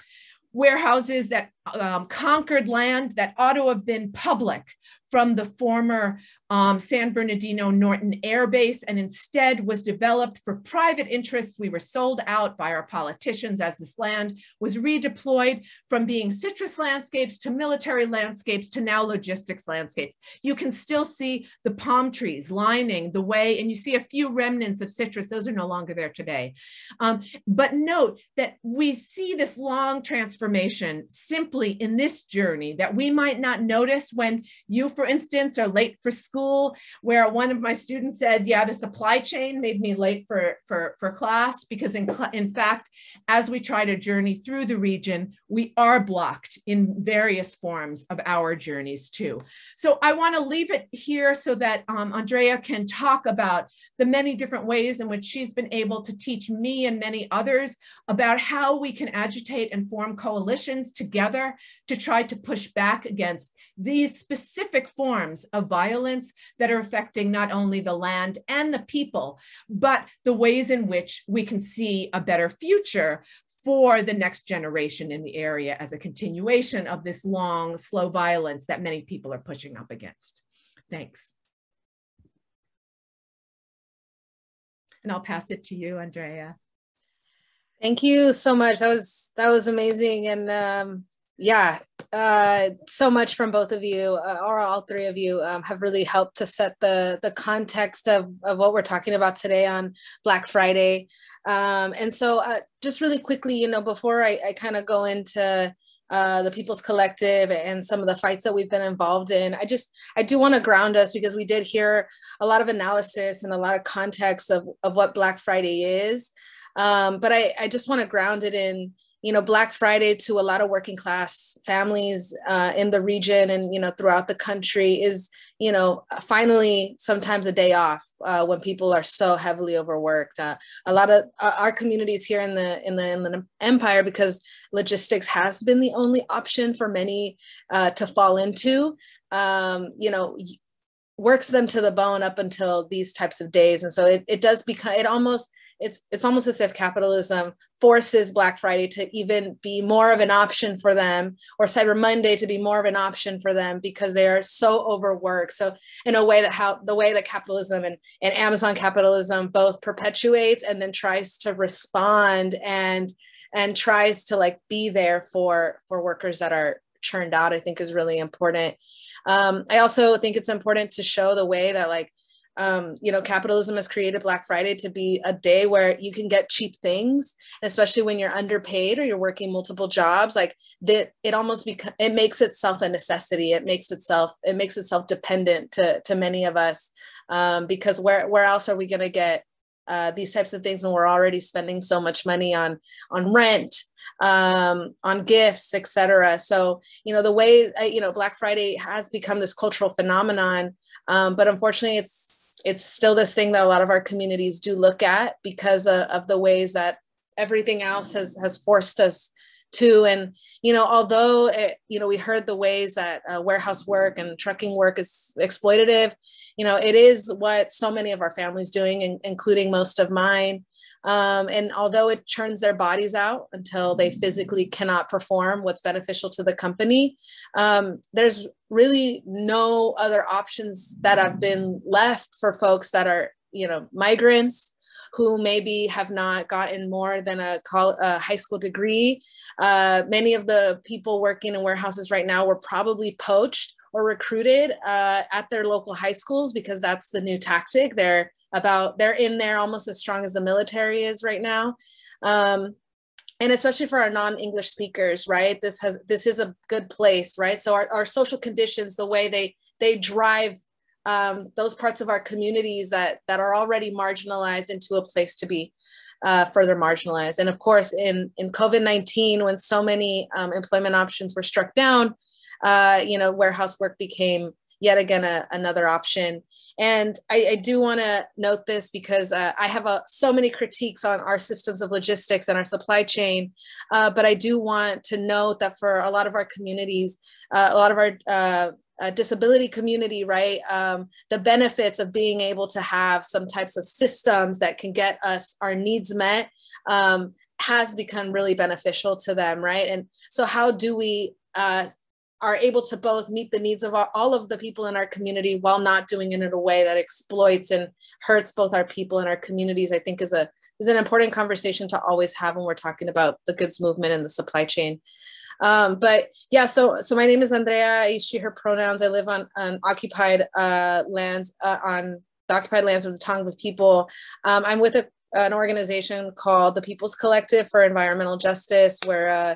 Speaker 4: warehouses that um, conquered land that ought to have been public from the former um, San Bernardino Norton Air Base and instead was developed for private interests. We were sold out by our politicians as this land was redeployed from being citrus landscapes to military landscapes to now logistics landscapes. You can still see the palm trees lining the way, and you see a few remnants of citrus. Those are no longer there today. Um, but note that we see this long transformation simply in this journey that we might not notice when you, for instance, are late for school school where one of my students said, yeah, the supply chain made me late for, for, for class because in, in fact, as we try to journey through the region, we are blocked in various forms of our journeys too. So I wanna leave it here so that um, Andrea can talk about the many different ways in which she's been able to teach me and many others about how we can agitate and form coalitions together to try to push back against these specific forms of violence that are affecting not only the land and the people, but the ways in which we can see a better future for the next generation in the area as a continuation of this long, slow violence that many people are pushing up against. Thanks. And I'll pass it to you, Andrea.
Speaker 5: Thank you so much. That was that was amazing, and um, yeah, uh, so much from both of you, uh, or all three of you, um, have really helped to set the the context of of what we're talking about today on Black Friday. Um, and so, uh, just really quickly, you know, before I, I kind of go into uh, the People's Collective and some of the fights that we've been involved in. I just, I do want to ground us because we did hear a lot of analysis and a lot of context of, of what Black Friday is. Um, but I, I just want to ground it in, you know black friday to a lot of working class families uh, in the region and you know throughout the country is you know finally sometimes a day off uh, when people are so heavily overworked. Uh, a lot of uh, our communities here in the in the empire because logistics has been the only option for many uh, to fall into um, you know works them to the bone up until these types of days. And so it, it does become it almost it's it's almost as if capitalism forces Black Friday to even be more of an option for them, or Cyber Monday to be more of an option for them because they are so overworked. So in a way that how the way that capitalism and, and Amazon capitalism both perpetuates and then tries to respond and and tries to like be there for for workers that are churned out, I think is really important. Um, I also think it's important to show the way that like um, you know, capitalism has created Black Friday to be a day where you can get cheap things, especially when you're underpaid or you're working multiple jobs. Like that, it almost becomes it makes itself a necessity. It makes itself it makes itself dependent to to many of us um, because where where else are we going to get uh, these types of things when we're already spending so much money on on rent um, on gifts etc so you know the way uh, you know black friday has become this cultural phenomenon um, but unfortunately it's it's still this thing that a lot of our communities do look at because of, of the ways that everything else has has forced us to. And you know although it, you know we heard the ways that uh, warehouse work and trucking work is exploitative you know it is what so many of our families doing including most of mine um, and although it churns their bodies out until they physically cannot perform what's beneficial to the company, um, there's really no other options that have been left for folks that are, you know, migrants who maybe have not gotten more than a, call, a high school degree. Uh, many of the people working in warehouses right now were probably poached or recruited uh, at their local high schools because that's the new tactic. They're about they're in there almost as strong as the military is right now. Um, and especially for our non-english speakers right this has this is a good place right so our, our social conditions the way they they drive um, those parts of our communities that that are already marginalized into a place to be uh, further marginalized and of course in in covid-19 when so many um, employment options were struck down uh, you know warehouse work became yet again a, another option. And I, I do want to note this because uh, I have uh, so many critiques on our systems of logistics and our supply chain. Uh, but I do want to note that for a lot of our communities, uh, a lot of our uh, uh, disability community, right? Um, the benefits of being able to have some types of systems that can get us our needs met um, has become really beneficial to them, right? And so, how do we uh, are able to both meet the needs of all of the people in our community while not doing it in a way that exploits and hurts both our people and our communities i think is a is an important conversation to always have when we're talking about the goods movement and the supply chain. Um, but yeah so so my name is andrea. I she her pronouns. I live on, on occupied uh, lands uh, on the occupied lands of the tongva people. Um, i'm with a, an organization called the people's collective for environmental justice where uh,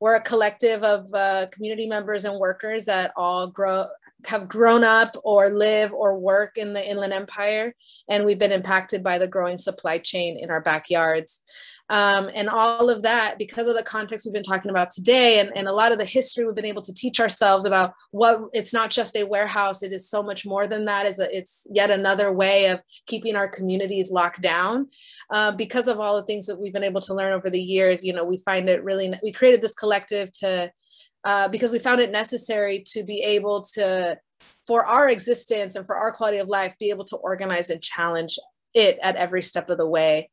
Speaker 5: we're a collective of uh, community members and workers that all grow have grown up or live or work in the Inland Empire, and we've been impacted by the growing supply chain in our backyards. Um, and all of that because of the context we've been talking about today and, and a lot of the history we've been able to teach ourselves about what it's not just a warehouse. It is so much more than that. Is it's yet another way of keeping our communities locked down. Uh, because of all the things that we've been able to learn over the years you know we find it really we created this collective to uh, because we found it necessary to be able to for our existence and for our quality of life be able to organize and challenge it at every step of the way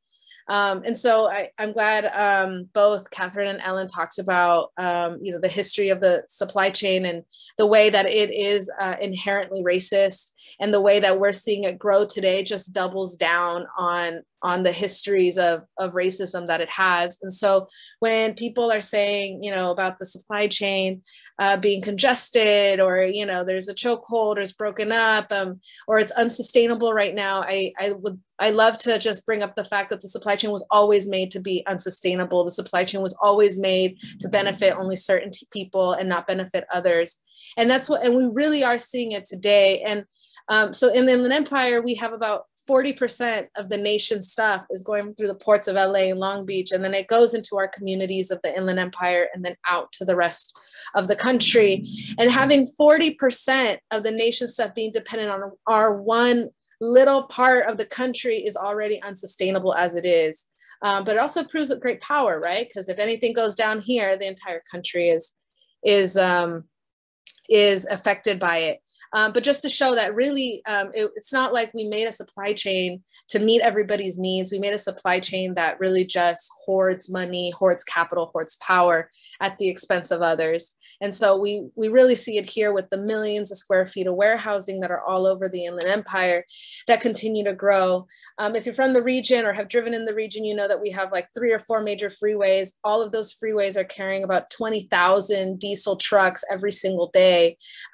Speaker 5: um, and so I, am glad um, both Catherine and Ellen talked about, um, you know, the history of the supply chain and the way that it is uh, inherently racist and the way that we're seeing it grow today just doubles down on on the histories of, of racism that it has. And so when people are saying, you know, about the supply chain uh, being congested or, you know, there's a chokehold or it's broken up um, or it's unsustainable right now, I, I would I love to just bring up the fact that the supply chain was always made to be unsustainable. The supply chain was always made to benefit only certain people and not benefit others. And that's what, and we really are seeing it today. And um, so in the Empire, we have about 40% of the nation's stuff is going through the ports of LA and Long Beach, and then it goes into our communities of the Inland Empire and then out to the rest of the country. And having 40% of the nation's stuff being dependent on our one little part of the country is already unsustainable as it is. Um, but it also proves great power, right? Because if anything goes down here, the entire country is is um, is affected by it. Um, but just to show that really, um, it, it's not like we made a supply chain to meet everybody's needs. We made a supply chain that really just hoards money, hoards capital, hoards power at the expense of others. And so we, we really see it here with the millions of square feet of warehousing that are all over the Inland Empire that continue to grow. Um, if you're from the region or have driven in the region, you know that we have like three or four major freeways. All of those freeways are carrying about 20,000 diesel trucks every single day.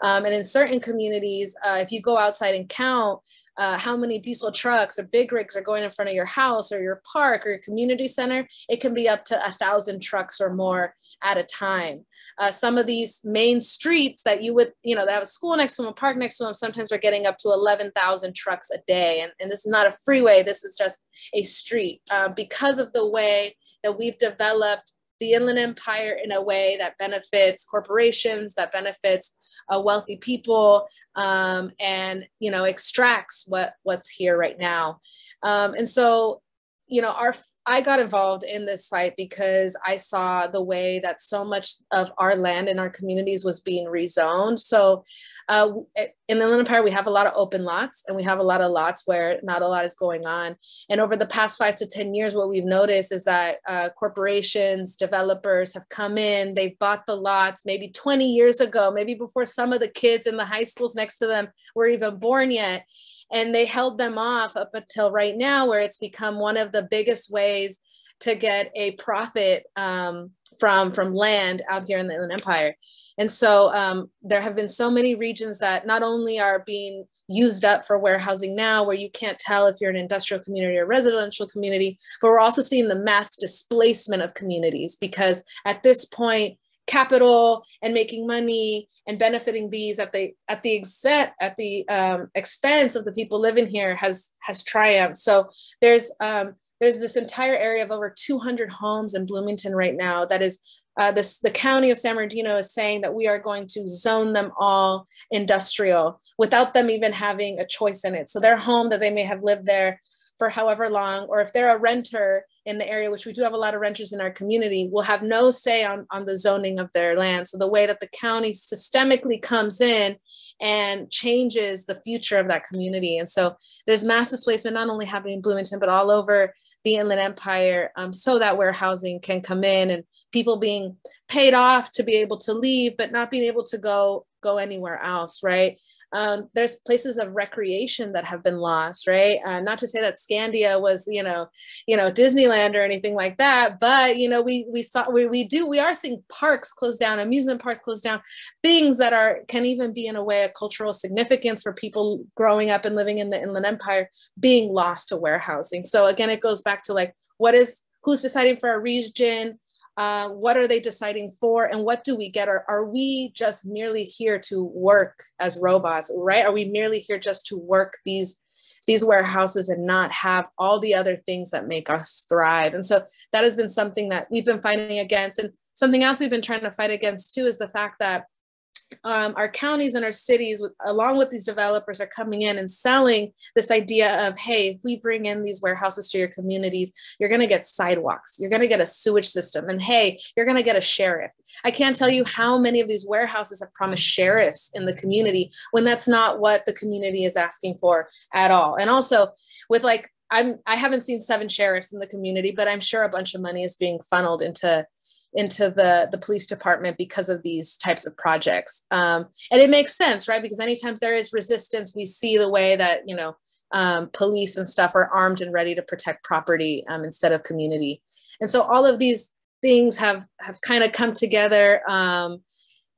Speaker 5: Um, and in certain communities, uh, if you go outside and count uh, how many diesel trucks or big rigs are going in front of your house or your park or your community center, it can be up to a thousand trucks or more at a time. Uh, some of these main streets that you would, you know, that have a school next to them, a park next to them, sometimes are getting up to 11,000 trucks a day. And, and this is not a freeway, this is just a street. Uh, because of the way that we've developed the Inland Empire in a way that benefits corporations, that benefits uh, wealthy people, um, and you know extracts what what's here right now. Um, and so, you know, our I got involved in this fight because I saw the way that so much of our land and our communities was being rezoned. So, uh, in the Inland Empire, we have a lot of open lots and we have a lot of lots where not a lot is going on. And over the past five to 10 years, what we've noticed is that uh, corporations, developers have come in, they've bought the lots maybe 20 years ago, maybe before some of the kids in the high schools next to them were even born yet and they held them off up until right now where it's become one of the biggest ways to get a profit um, from from land out here in the Inland Empire. And so um, there have been so many regions that not only are being used up for warehousing now, where you can't tell if you're an industrial community or residential community, but we're also seeing the mass displacement of communities because at this point, capital and making money and benefiting these at the at the extent at the um, expense of the people living here has has triumphed. So there's um, there's this entire area of over 200 homes in Bloomington right now that is uh, this, the county of San Bernardino is saying that we are going to zone them all industrial without them even having a choice in it. So their home that they may have lived there for however long, or if they're a renter in the area, which we do have a lot of renters in our community, will have no say on, on the zoning of their land. So the way that the county systemically comes in and changes the future of that community. And so there's mass displacement not only happening in Bloomington, but all over the Inland Empire um, so that warehousing can come in and people being paid off to be able to leave, but not being able to go go anywhere else, right? Um, there's places of recreation that have been lost, right? Uh, not to say that Scandia was, you know, you know, Disneyland or anything like that, but you know, we we saw we, we do we are seeing parks closed down, amusement parks closed down, things that are can even be in a way a cultural significance for people growing up and living in the Inland Empire being lost to warehousing. So again, it goes back to like what is who's deciding for a region uh, what are they deciding for and what do we get? Are, are we just merely here to work as robots right? Are we merely here just to work these these warehouses and not have all the other things that make us thrive? And so that has been something that we've been fighting against. And something else we've been trying to fight against too is the fact that um, our counties and our cities, with, along with these developers, are coming in and selling this idea of, hey, if we bring in these warehouses to your communities, you're going to get sidewalks, you're going to get a sewage system, and hey, you're going to get a sheriff. I can't tell you how many of these warehouses have promised sheriffs in the community when that's not what the community is asking for at all. And also, with like, I'm I haven't seen seven sheriffs in the community, but I'm sure a bunch of money is being funneled into into the the police department because of these types of projects. Um, and it makes sense right? Because anytime there is resistance we see the way that you know um, police and stuff are armed and ready to protect property um, instead of community. And so all of these things have have kind of come together um,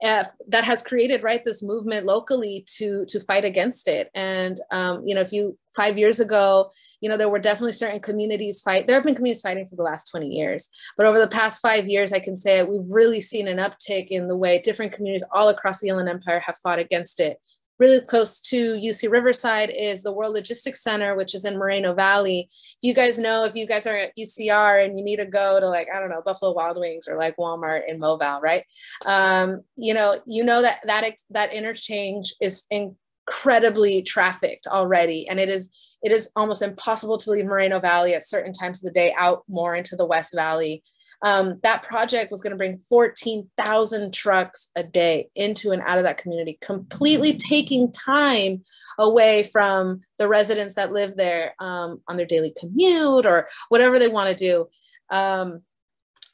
Speaker 5: that has created right this movement locally to to fight against it. And um, you know if you five years ago you know there were definitely certain communities fight there have been communities fighting for the last 20 years. But over the past five years i can say we've really seen an uptick in the way different communities all across the inland empire have fought against it really close to UC Riverside is the World Logistics Center, which is in Moreno Valley. You guys know, if you guys are at UCR and you need to go to like, I don't know, Buffalo Wild Wings or like Walmart in Moval, right? Um, you know, you know that that, that interchange is incredibly trafficked already. And it is, it is almost impossible to leave Moreno Valley at certain times of the day out more into the West Valley um, that project was going to bring 14,000 trucks a day into and out of that community, completely taking time away from the residents that live there um, on their daily commute or whatever they want to do. Um,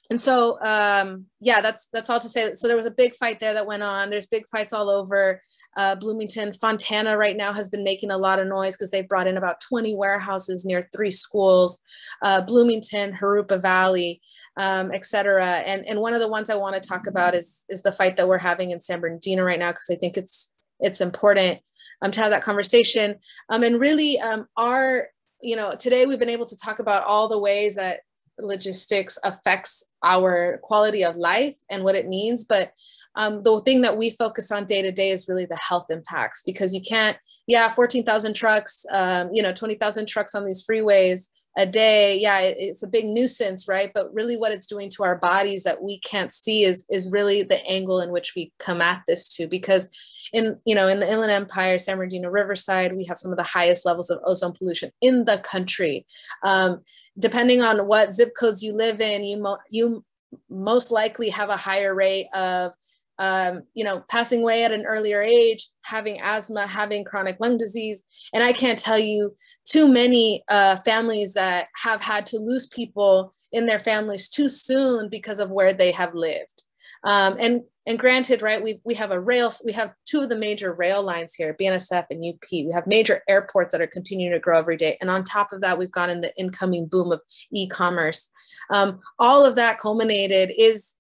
Speaker 5: and so um, yeah that's that's all to say. So there was a big fight there that went on. There's big fights all over uh, bloomington. Fontana right now has been making a lot of noise because they brought in about 20 warehouses near three schools uh, bloomington Jurupa valley um, etc and and one of the ones i want to talk about is is the fight that we're having in san bernardino right now because i think it's it's important um, to have that conversation. Um, and really um, our you know today we've been able to talk about all the ways that logistics affects our quality of life and what it means but um, the thing that we focus on day to day is really the health impacts because you can't yeah 14000 trucks um, you know 20000 trucks on these freeways a day yeah it's a big nuisance right? But really what it's doing to our bodies that we can't see is is really the angle in which we come at this to because in you know in the inland empire san bernardino riverside we have some of the highest levels of ozone pollution in the country. Um, depending on what zip codes you live in you mo- you most likely have a higher rate of um, you know, passing away at an earlier age, having asthma, having chronic lung disease. And I can't tell you too many uh, families that have had to lose people in their families too soon because of where they have lived. Um, and and granted, right, we we have a rail, we have two of the major rail lines here, BNSF and UP. We have major airports that are continuing to grow every day. And on top of that, we've gone in the incoming boom of e-commerce. Um, all of that culminated is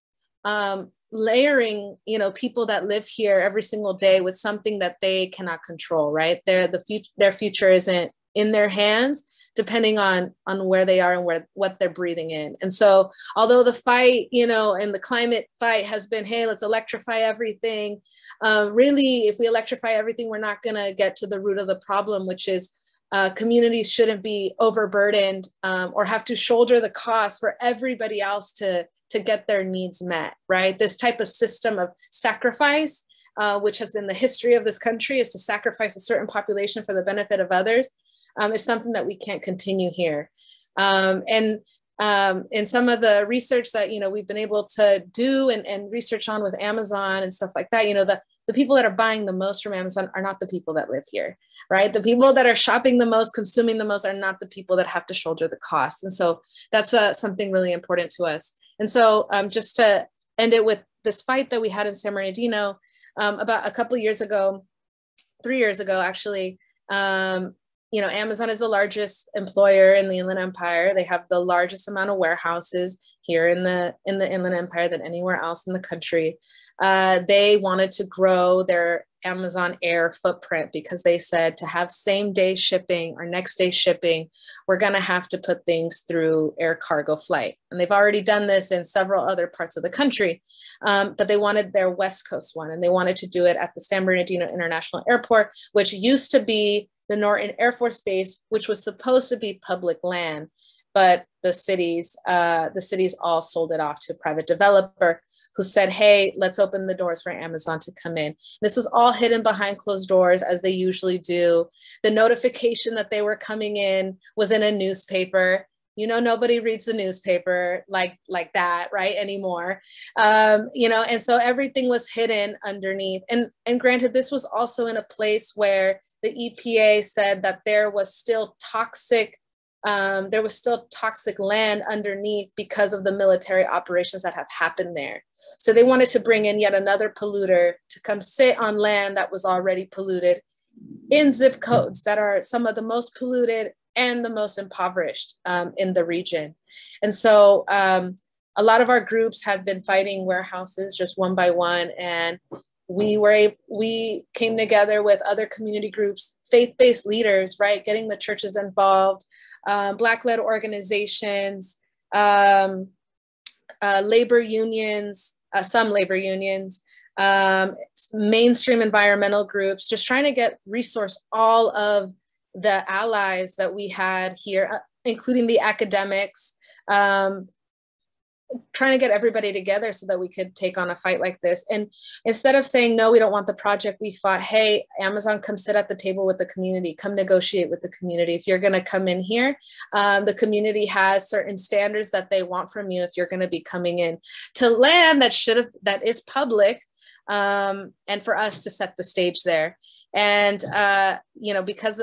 Speaker 5: um, layering you know people that live here every single day with something that they cannot control right? Their the future their future isn't in their hands depending on on where they are and where what they're breathing in. And so although the fight you know and the climate fight has been hey let's electrify everything uh, really if we electrify everything we're not going to get to the root of the problem which is uh, communities shouldn't be overburdened um, or have to shoulder the cost for everybody else to to get their needs met right this type of system of sacrifice uh, which has been the history of this country is to sacrifice a certain population for the benefit of others um, is something that we can't continue here um, and um, some of the research that you know we've been able to do and, and research on with amazon and stuff like that you know the the people that are buying the most from Amazon are not the people that live here, right? The people that are shopping the most, consuming the most, are not the people that have to shoulder the cost. And so that's uh, something really important to us. And so um, just to end it with this fight that we had in San Bernardino um, about a couple years ago, three years ago, actually, um, you know, Amazon is the largest employer in the Inland Empire. They have the largest amount of warehouses here in the in the Inland Empire than anywhere else in the country. Uh, they wanted to grow their Amazon Air footprint because they said to have same day shipping or next day shipping, we're going to have to put things through air cargo flight. And they've already done this in several other parts of the country, um, but they wanted their West Coast one and they wanted to do it at the San Bernardino International Airport, which used to be the Norton Air Force Base, which was supposed to be public land, but the cities, uh, the cities all sold it off to a private developer who said, "Hey, let's open the doors for Amazon to come in." This was all hidden behind closed doors, as they usually do. The notification that they were coming in was in a newspaper you know nobody reads the newspaper like like that right anymore um, you know and so everything was hidden underneath and and granted this was also in a place where the epa said that there was still toxic um, there was still toxic land underneath because of the military operations that have happened there so they wanted to bring in yet another polluter to come sit on land that was already polluted in zip codes that are some of the most polluted and the most impoverished um, in the region. And so um, a lot of our groups have been fighting warehouses just one by one. And we were we came together with other community groups, faith-based leaders, right? Getting the churches involved, um, Black-led organizations, um, uh, labor unions, uh, some labor unions, um, mainstream environmental groups, just trying to get resource all of the allies that we had here, uh, including the academics, um, trying to get everybody together so that we could take on a fight like this. And instead of saying, no, we don't want the project, we thought, hey, Amazon, come sit at the table with the community, come negotiate with the community. If you're going to come in here, um, the community has certain standards that they want from you if you're going to be coming in to land that should have, that is public. Um, and for us to set the stage there. And, uh, you know, because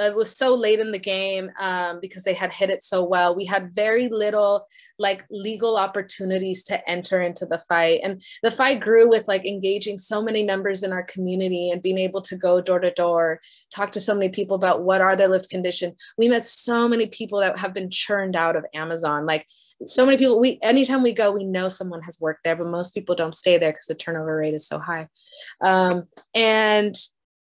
Speaker 5: it was so late in the game um, because they had hit it so well. We had very little like legal opportunities to enter into the fight. And the fight grew with like engaging so many members in our community and being able to go door to door, talk to so many people about what are their lived condition. We met so many people that have been churned out of Amazon. Like so many people, we anytime we go, we know someone has worked there, but most people don't stay there because the turnover rate is so high. Um, and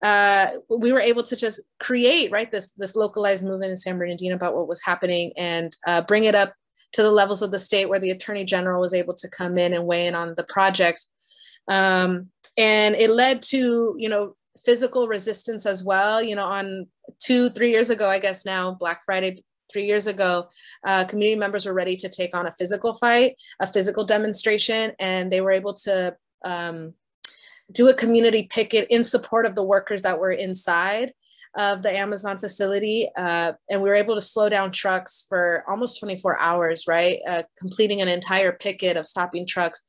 Speaker 5: uh, we were able to just create right this this localized movement in San Bernardino about what was happening and uh, bring it up to the levels of the state where the attorney general was able to come in and weigh in on the project. Um, and it led to you know physical resistance as well. You know on two three years ago i guess now black friday three years ago, uh, community members were ready to take on a physical fight, a physical demonstration, and they were able to um, do a community picket in support of the workers that were inside of the Amazon facility. Uh, and we were able to slow down trucks for almost 24 hours, right? Uh, completing an entire picket of stopping trucks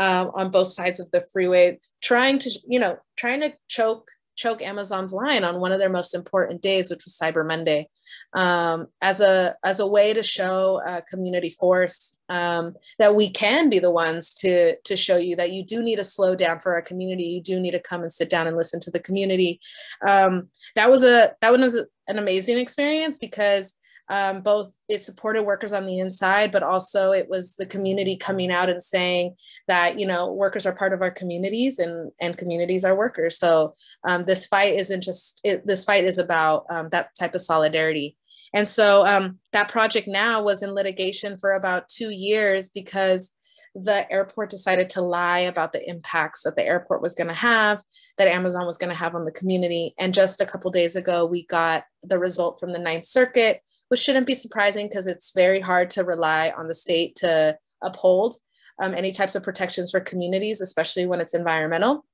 Speaker 5: um, on both sides of the freeway, trying to, you know, trying to choke choke Amazon's line on one of their most important days, which was Cyber Monday, um, as a as a way to show a community force um, that we can be the ones to to show you that you do need to slow down for our community. You do need to come and sit down and listen to the community. Um, that was a that was an amazing experience because um, both it supported workers on the inside, but also it was the community coming out and saying that you know workers are part of our communities and and communities are workers. So um, this fight isn't just it, this fight is about um, that type of solidarity. And so um, that project now was in litigation for about two years because the airport decided to lie about the impacts that the airport was going to have, that Amazon was going to have on the community. And just a couple days ago, we got the result from the Ninth Circuit, which shouldn't be surprising because it's very hard to rely on the state to uphold um, any types of protections for communities, especially when it's environmental.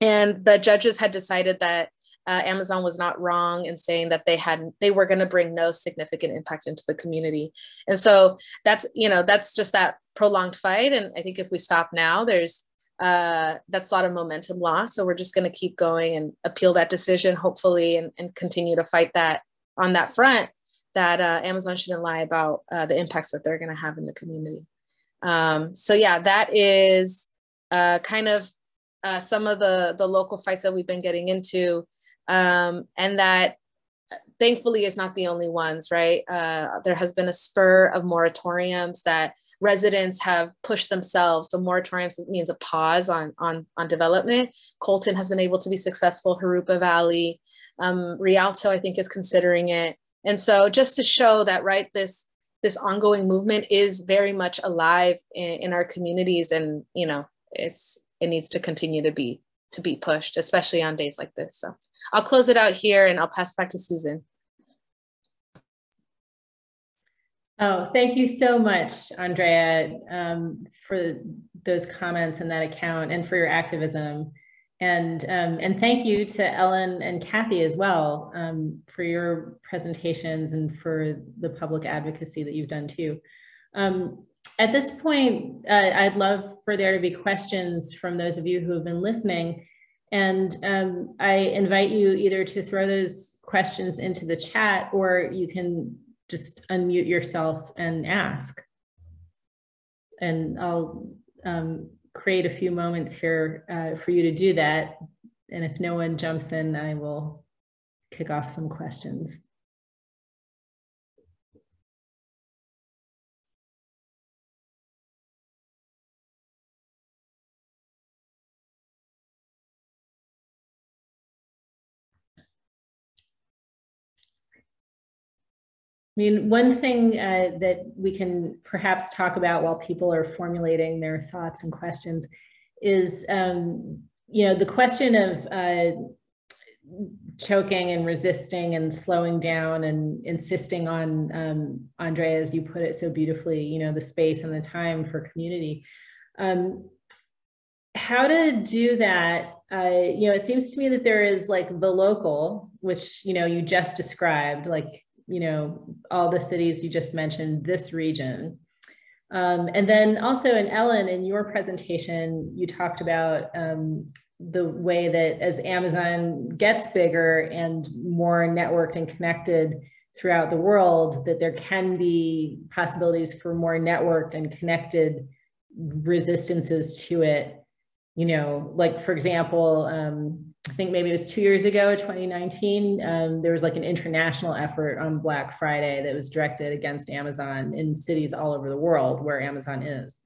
Speaker 5: And the judges had decided that uh, Amazon was not wrong in saying that they had they were going to bring no significant impact into the community. And so that's you know that's just that prolonged fight. And I think if we stop now, there's uh, that's a lot of momentum lost. So we're just going to keep going and appeal that decision, hopefully, and, and continue to fight that on that front. That uh, Amazon shouldn't lie about uh, the impacts that they're going to have in the community. Um, so yeah, that is uh, kind of uh, some of the the local fights that we've been getting into um, and that thankfully is not the only ones right? Uh, there has been a spur of moratoriums that residents have pushed themselves. So moratoriums means a pause on on on development. Colton has been able to be successful Jurupa valley. Um, rialto i think is considering it. And so just to show that right this this ongoing movement is very much alive in, in our communities and you know it's it needs to continue to be to be pushed, especially on days like this. So I'll close it out here and I'll pass it back to Susan.
Speaker 1: Oh, thank you so much, Andrea, um, for those comments and that account and for your activism. And, um, and thank you to Ellen and Kathy as well um, for your presentations and for the public advocacy that you've done too. At this point, uh, I'd love for there to be questions from those of you who have been listening. And um, I invite you either to throw those questions into the chat or you can just unmute yourself and ask. And I'll um, create a few moments here uh, for you to do that. And if no one jumps in, I will kick off some questions. I mean, one thing uh, that we can perhaps talk about while people are formulating their thoughts and questions is, um, you know, the question of uh, choking and resisting and slowing down and insisting on, um, Andrea, as you put it so beautifully, you know, the space and the time for community. Um, how to do that uh, you know, it seems to me that there is like the local, which, you know, you just described, like you know, all the cities you just mentioned, this region. Um, and then also in Ellen, in your presentation, you talked about um, the way that as Amazon gets bigger and more networked and connected throughout the world, that there can be possibilities for more networked and connected resistances to it. You know, like for example, um, I think maybe it was two years ago, 2019, um, there was like an international effort on Black Friday that was directed against Amazon in cities all over the world where Amazon is.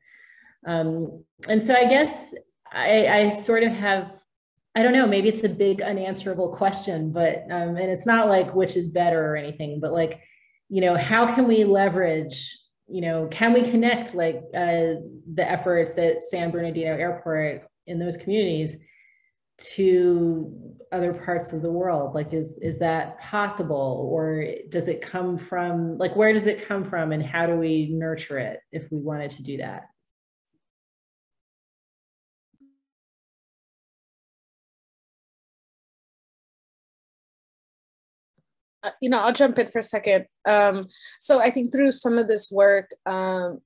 Speaker 1: Um, and so I guess I, I, sort of have, I don't know, maybe it's a big unanswerable question, but, um, and it's not like which is better or anything, but like, you know, how can we leverage, you know, can we connect like uh, the efforts at San Bernardino Airport in those communities? To other parts of the world? Like is is that possible? Or does it come from like where does it come from and how do we nurture it if we wanted to do that?
Speaker 5: Uh, you know i'll jump in for a second. Um, so i think through some of this work um,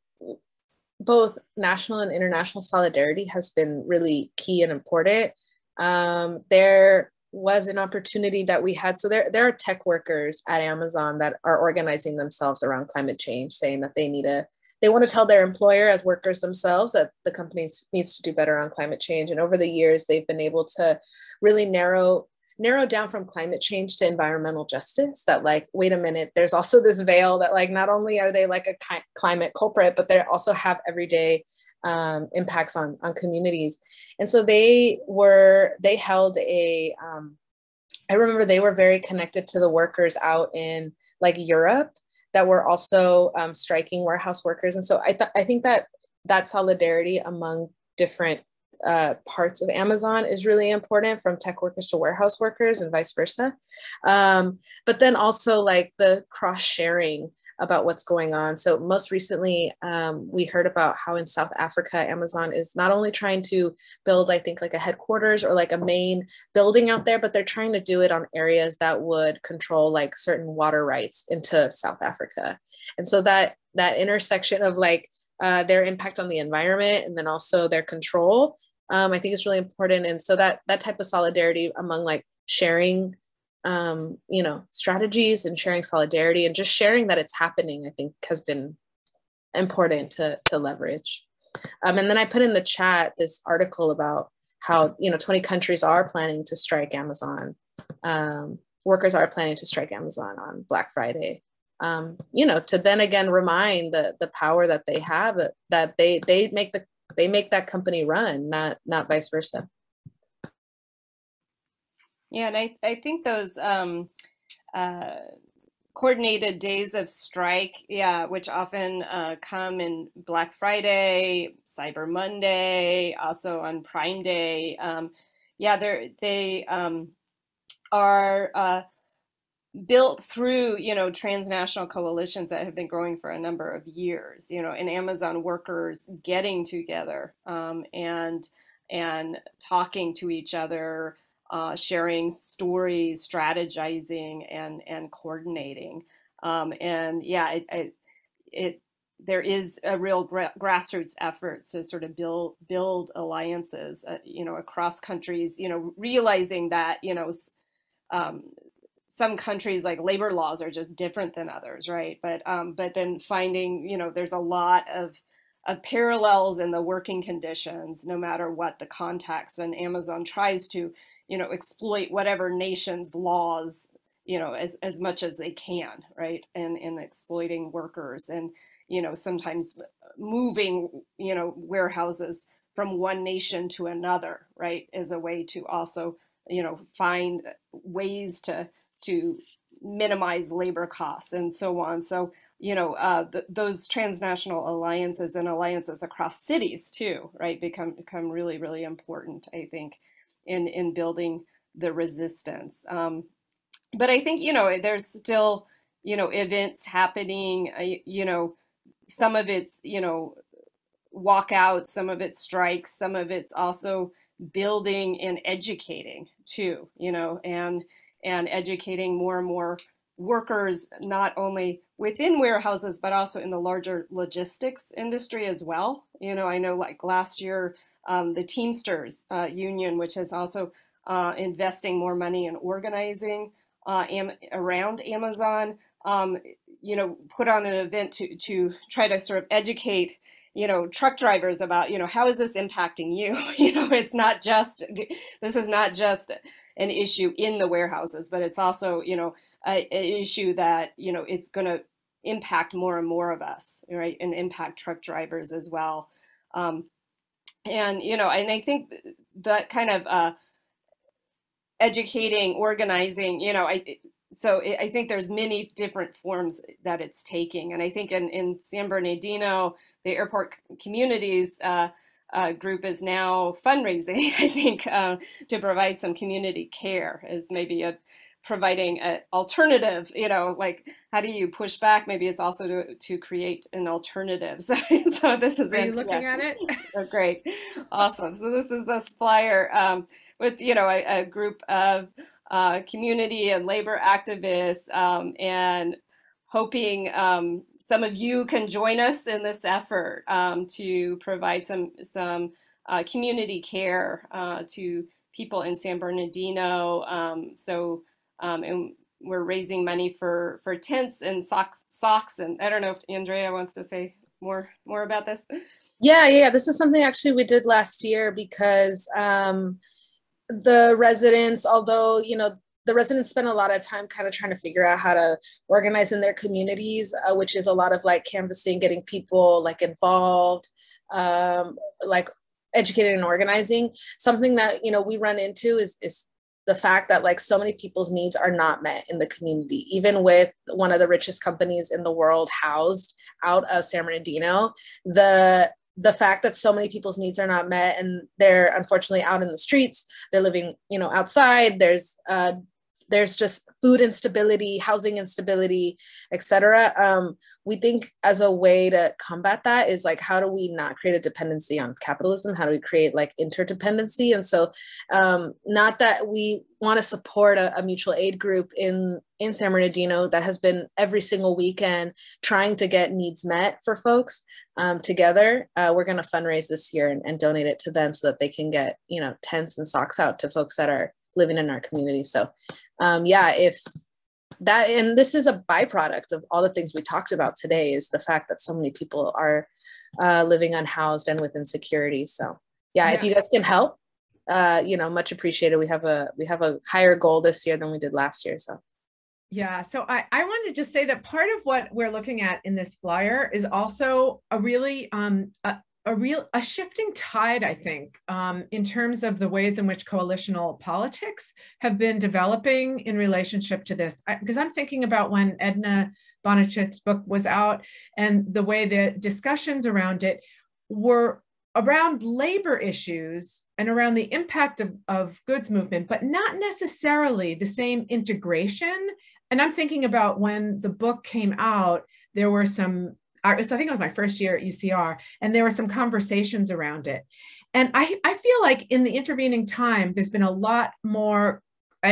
Speaker 5: both national and international solidarity has been really key and important um, there was an opportunity that we had. So there, there are tech workers at Amazon that are organizing themselves around climate change, saying that they need a, they want to tell their employer as workers themselves that the company needs to do better on climate change. And over the years, they've been able to really narrow narrow down from climate change to environmental justice that like wait a minute there's also this veil that like not only are they like a climate culprit but they also have everyday um, impacts on on communities and so they were they held a um, I remember they were very connected to the workers out in like Europe that were also um, striking warehouse workers and so I, th- I think that that solidarity among different uh, parts of Amazon is really important from tech workers to warehouse workers and vice versa. Um, but then also like the cross sharing about what's going on. So most recently, um, we heard about how in South Africa, Amazon is not only trying to build, I think, like a headquarters or like a main building out there, but they're trying to do it on areas that would control like certain water rights into South Africa. And so that that intersection of like uh, their impact on the environment and then also their control um, I think is really important. And so that that type of solidarity among like sharing, um, you know, strategies and sharing solidarity and just sharing that it's happening, I think has been important to to leverage. Um, and then I put in the chat this article about how you know 20 countries are planning to strike Amazon. Um, workers are planning to strike Amazon on Black Friday. Um, you know, to then again remind the the power that they have that that they they make the they make that company run, not not vice versa.
Speaker 3: Yeah, and I, I think those um, uh, coordinated days of strike, yeah, which often uh, come in Black Friday, Cyber Monday, also on Prime Day. Um, yeah, they they um, are uh, built through you know transnational coalitions that have been growing for a number of years you know and amazon workers getting together um, and and talking to each other uh, sharing stories strategizing and and coordinating um, and yeah it, it, it there is a real gra- grassroots effort to sort of build build alliances, uh, you know, across countries. You know, realizing that you know um, some countries like labor laws are just different than others, right? But um, but then finding you know there's a lot of of parallels in the working conditions, no matter what the context. And Amazon tries to you know exploit whatever nation's laws you know as as much as they can, right? And in exploiting workers and you know sometimes moving you know warehouses from one nation to another, right, is a way to also you know find ways to to minimize labor costs and so on. So, you know, uh, th those transnational alliances and alliances across cities too, right, become become really, really important, I think, in, in building the resistance. Um, but I think, you know, there's still, you know, events happening, you know, some of it's, you know, walkouts, some of it's strikes, some of it's also building and educating too, you know, and and educating more and more workers, not only within warehouses, but also in the larger logistics industry as well. You know, I know like last year, um, the Teamsters uh, Union, which is also uh, investing more money in organizing uh, am around Amazon, um, you know, put on an event to, to try to sort of educate you know truck drivers about you know how is this impacting you you know it's not just this is not just an issue in the warehouses, but it's also, you know, an issue that, you know, it's going to impact more and more of us, right? And impact truck drivers as well. Um, and, you know, and I think that kind of uh, educating, organizing, you know, I, so I think there's many different forms that it's taking. And I think in, in San Bernardino, the airport communities, uh, uh, group is now fundraising, I think, uh, to provide some community care is maybe a providing an alternative, you know, like how do you push back? Maybe it's also to, to create an alternative. So, so this is-
Speaker 4: Are you looking yeah. at it?
Speaker 3: oh, great. Awesome. So this is this flyer um, with, you know, a, a group of uh, community and labor activists um, and hoping um, some of you can join us in this effort um, to provide some, some uh, community care uh, to people in San Bernardino. Um, so, um, and we're raising money for, for tents and socks, socks. And I don't know if Andrea wants to say more, more about this.
Speaker 5: Yeah, yeah, this is something actually we did last year because um, the residents, although, you know, the residents spend a lot of time kind of trying to figure out how to organize in their communities, uh, which is a lot of like canvassing, getting people like involved, um, like educated and organizing. Something that, you know, we run into is, is the fact that like so many people's needs are not met in the community, even with one of the richest companies in the world housed out of San Bernardino, the the fact that so many people's needs are not met and they're unfortunately out in the streets they're living you know outside there's uh, there's just food instability, housing instability, etc. Um, we think as a way to combat that is like, how do we not create a dependency on capitalism? How do we create like interdependency? And so, um, not that we want to support a, a, mutual aid group in in San Bernardino that has been every single weekend trying to get needs met for folks um, together. Uh, we're going to fundraise this year and, and donate it to them so that they can get you know tents and socks out to folks that are living in our community. So um, yeah, if that, and this is a byproduct of all the things we talked about today is the fact that so many people are uh, living unhoused and with insecurity. So yeah, yeah, if you guys can help, uh, you know, much appreciated. We have a, we have a higher goal this year than we did last year. So
Speaker 4: yeah, so I, I want to just say that part of what we're looking at in this flyer is also a really um, a, a real a shifting tide, I think, um, in terms of the ways in which coalitional politics have been developing in relationship to this. Because I'm thinking about when Edna Bonacich's book was out and the way the discussions around it were around labor issues and around the impact of, of goods movement, but not necessarily the same integration. And I'm thinking about when the book came out, there were some I think it was my first year at UCR, and there were some conversations around it. And I, I feel like in the intervening time, there's been a lot more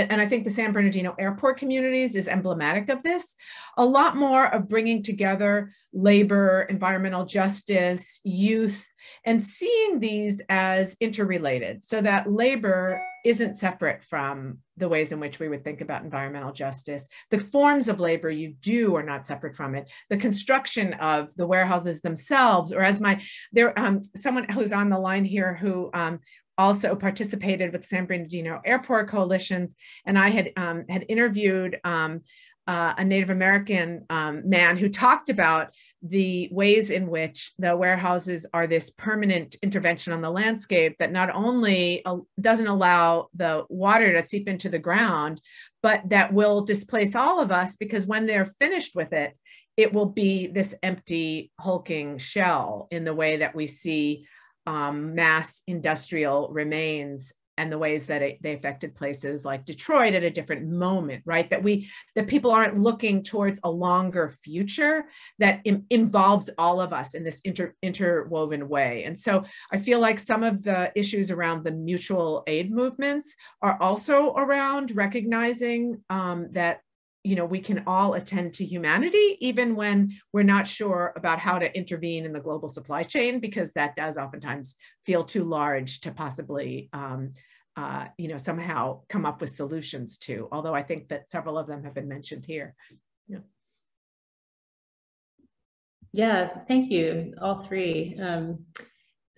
Speaker 4: and I think the San Bernardino airport communities is emblematic of this, a lot more of bringing together labor, environmental justice, youth, and seeing these as interrelated so that labor isn't separate from the ways in which we would think about environmental justice. The forms of labor you do are not separate from it. The construction of the warehouses themselves, or as my, there, um, someone who's on the line here who um, also participated with San Bernardino Airport Coalitions, and I had um, had interviewed um, uh, a Native American um, man who talked about the ways in which the warehouses are this permanent intervention on the landscape that not only uh, doesn't allow the water to seep into the ground, but that will displace all of us because when they're finished with it, it will be this empty, hulking shell in the way that we see um, mass industrial remains and the ways that it, they affected places like Detroit at a different moment, right? That we that people aren't looking towards a longer future that Im- involves all of us in this inter- interwoven way. And so I feel like some of the issues around the mutual aid movements are also around recognizing um, that you know we can all attend to humanity even when we're not sure about how to intervene in the global supply chain because that does oftentimes feel too large to possibly um, uh, you know somehow come up with solutions to although i think that several of them have been mentioned here. Yeah.
Speaker 1: Yeah thank you all three. Um,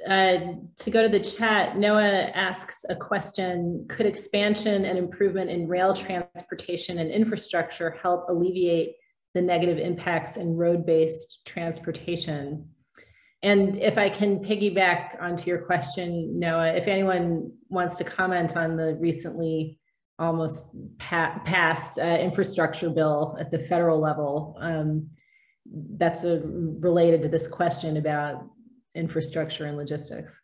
Speaker 1: uh, to go to the chat, Noah asks a question Could expansion and improvement in rail transportation and infrastructure help alleviate the negative impacts in road based transportation? And if I can piggyback onto your question, Noah, if anyone wants to comment on the recently almost pa passed uh, infrastructure bill at the federal level, um, that's a, related to this question about infrastructure and logistics?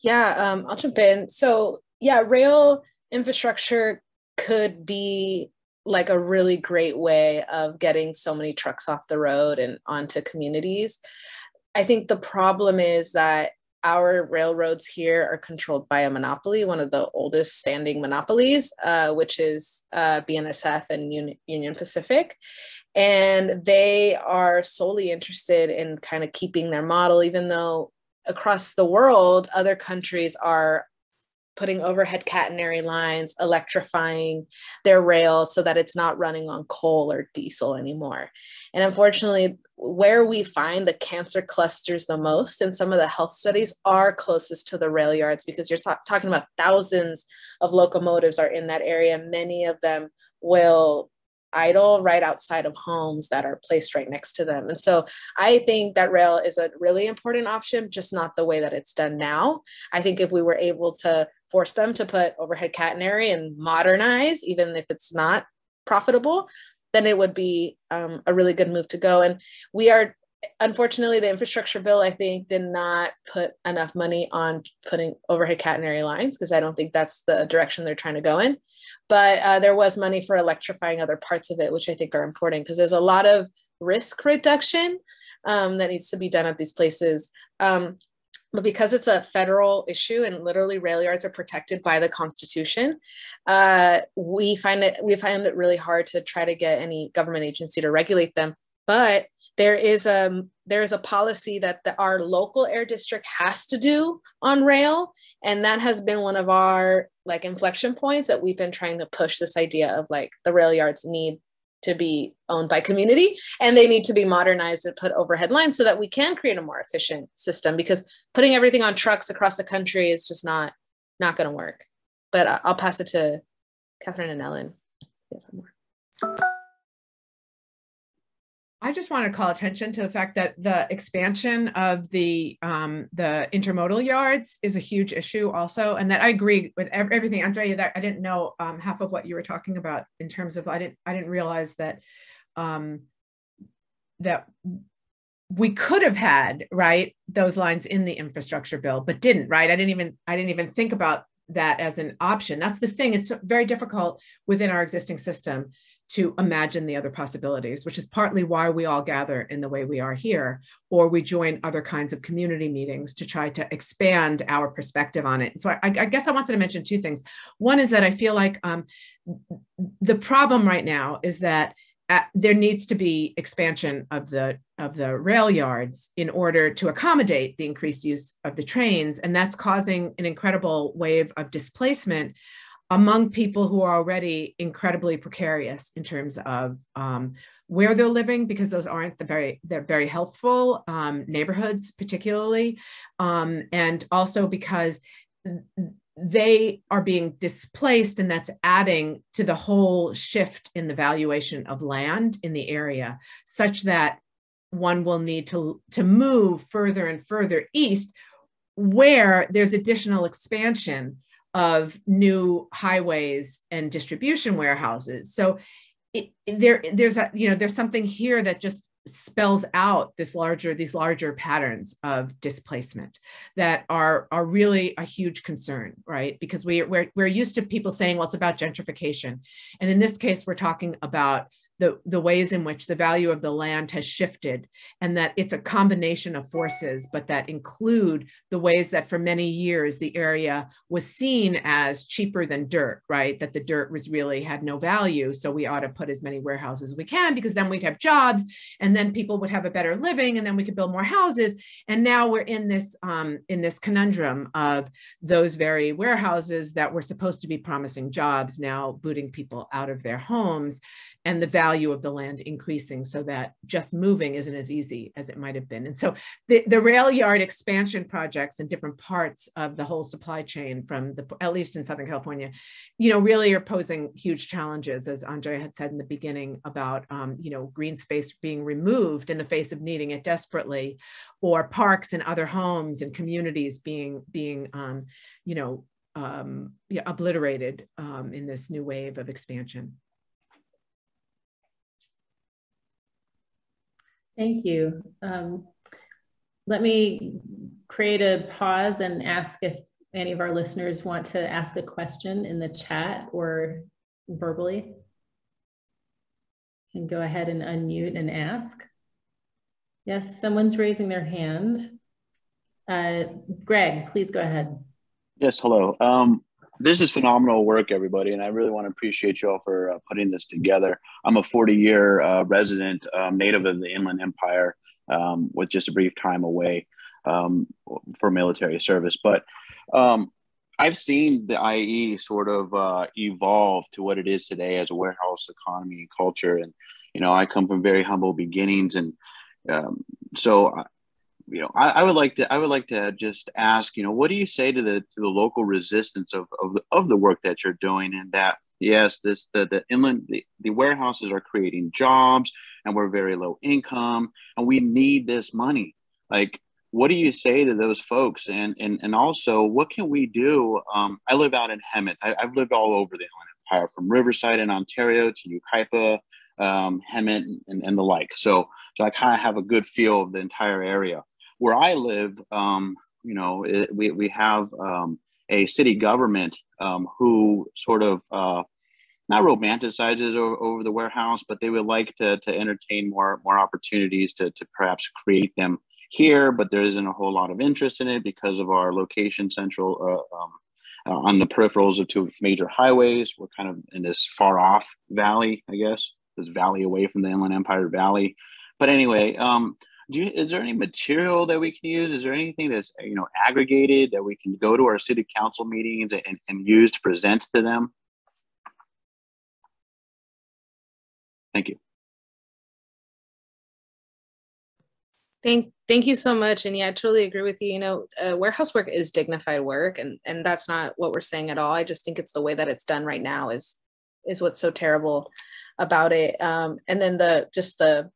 Speaker 5: Yeah, um, I'll jump in. So, yeah, rail infrastructure could be like a really great way of getting so many trucks off the road and onto communities. I think the problem is that our railroads here are controlled by a monopoly, one of the oldest standing monopolies, uh, which is uh, BNSF and Union Pacific and they are solely interested in kind of keeping their model even though across the world other countries are putting overhead catenary lines, electrifying their rails so that it's not running on coal or diesel anymore. And unfortunately, where we find the cancer clusters the most in some of the health studies are closest to the rail yards because you're talking about thousands of locomotives are in that area. Many of them will idle right outside of homes that are placed right next to them. And so I think that rail is a really important option, just not the way that it's done now. I think if we were able to force them to put overhead catenary and modernize, even if it's not profitable, then it would be um, a really good move to go. And we are, unfortunately, the infrastructure bill, I think, did not put enough money on putting overhead catenary lines because I don't think that's the direction they're trying to go in. But uh, there was money for electrifying other parts of it, which I think are important because there's a lot of risk reduction um, that needs to be done at these places. Um, but because it's a federal issue and literally rail yards are protected by the Constitution, uh, we find it we find it really hard to try to get any government agency to regulate them. But there is a there is a policy that the, our local air district has to do on rail, and that has been one of our like inflection points that we've been trying to push this idea of like the rail yards need to be owned by community and they need to be modernized and put overhead lines so that we can create a more efficient system because putting everything on trucks across the country is just not not going to work. But uh, i'll pass it to catherine and ellen. Yes,
Speaker 4: I just want to call attention to the fact that the expansion of the um, the intermodal yards is a huge issue also, and that I agree with everything, Andrea. That I didn't know um, half of what you were talking about in terms of I didn't I didn't realize that um, that we could have had right those lines in the infrastructure bill, but didn't. Right? I didn't even I didn't even think about that as an option. That's the thing. It's very difficult within our existing system to imagine the other possibilities, which is partly why we all gather in the way we are here, or we join other kinds of community meetings to try to expand our perspective on it. So I, I guess I wanted to mention two things. One is that I feel like um, the problem right now is that uh, there needs to be expansion of the of the rail yards in order to accommodate the increased use of the trains, and that's causing an incredible wave of displacement among people who are already incredibly precarious in terms of um, where they're living because those aren't the very they're very helpful um, neighborhoods particularly um, and also because they are being displaced and that's adding to the whole shift in the valuation of land in the area such that one will need to to move further and further east where there's additional expansion of new highways and distribution warehouses. So it, there, there's a, you know, there's something here that just spells out this larger these larger patterns of displacement that are are really a huge concern right because we we're, we're used to people saying well it's about gentrification and in this case we're talking about the, the ways in which the value of the land has shifted and that it's a combination of forces, but that include the ways that for many years the area was seen as cheaper than dirt, right? That the dirt was really had no value. So we ought to put as many warehouses as we can because then we'd have jobs and then people would have a better living and then we could build more houses. And now we're in this um, in this conundrum of those very warehouses that were supposed to be promising jobs now booting people out of their homes and the value of the land increasing so that just moving isn't as easy as it might have been. And so the, the rail yard expansion projects in different parts of the whole supply chain from the, at least in Southern California, you know, really are posing huge challenges, as Andrea had said in the beginning about, um, you know, green space being removed in the face of needing it desperately, or parks and other homes and communities being, being um, you know, um, yeah, obliterated um, in this new wave of expansion.
Speaker 1: Thank you. Um, let me create a pause and ask if any of our listeners want to ask a question in the chat or verbally. And go ahead and unmute and ask. Yes, someone's raising their hand. Uh, Greg, please go ahead.
Speaker 6: Yes, hello. Um, this is phenomenal work, everybody, and I really want to appreciate you all for uh, putting this together. I'm a 40 year uh, resident, um, native of the Inland Empire, um, with just a brief time away um, for military service. But um, I've seen the IE sort of uh, evolve to what it is today as a warehouse economy and culture. And, you know, I come from very humble beginnings. And um, so, uh, you know, I, I, would like to, I would like to just ask, you know, what do you say to the, to the local resistance of, of the, of the work that you're doing and that, yes, this, the, the inland, the, the warehouses are creating jobs and we're very low income and we need this money. Like, what do you say to those folks? And and and also, what can we do? Um, I live out in Hemet. I, have lived all over the Inland Empire, from Riverside in Ontario to Yucaipa, um, Hemet, and, and the like. So so I kind of have a good feel of the entire area. Where I live, um, you know, it, we we have um, a city government um, who sort of uh, not romanticizes over, over, the warehouse, but they would like to, to entertain more more opportunities to, to perhaps create them here, but there isn't a whole lot of interest in it because of our location central uh, um, uh, on the peripherals of two major highways. We're kind of in this far off valley, I guess, this valley away from the Inland Empire Valley. But anyway, um, you, is there any material that we can use? Is there anything that's you know aggregated that we can go to our city council meetings and, and use to present to them? Thank you.
Speaker 5: Thank, thank you so much. And yeah, I totally agree with you. You know, uh, warehouse work is dignified work, and and that's not what we're saying at all. I just think it's the way that it's done right now is is what's so terrible about it. Um, and then the just the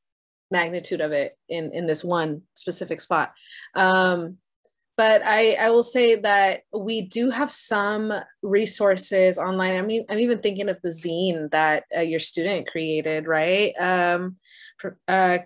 Speaker 5: magnitude of it in in this one specific spot. Um, but I, I will say that we do have some resources online. I mean, I'm even thinking of the zine that uh, your student created, right? Um, uh,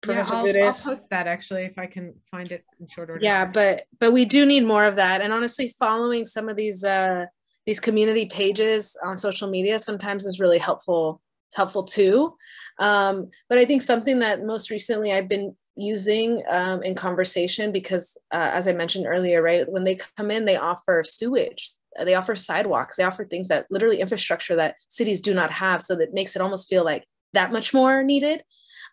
Speaker 4: Professor yeah, I'll, I'll, post that actually if I can find it in short order.
Speaker 5: Yeah, but but we do need more of that. And honestly, following some of these uh, these community pages on social media sometimes is really helpful helpful too. Um, but I think something that most recently I've been using um, in conversation because uh, as I mentioned earlier, right, when they come in, they offer sewage, they offer sidewalks, they offer things that literally infrastructure that cities do not have. So that makes it almost feel like that much more needed.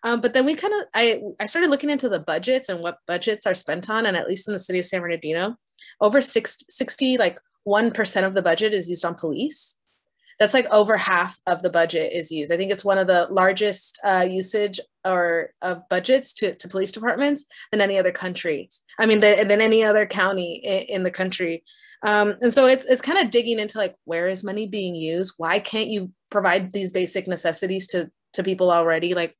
Speaker 5: Um, but then we kind of I I started looking into the budgets and what budgets are spent on, and at least in the city of San Bernardino, over 60, 60 like one percent of the budget is used on police. That's like over half of the budget is used. I think it's one of the largest uh, usage or of budgets to, to police departments than any other country. I mean, the, than any other county in, in the country. Um, and so it's it's kind of digging into like where is money being used? Why can't you provide these basic necessities to to people already? Like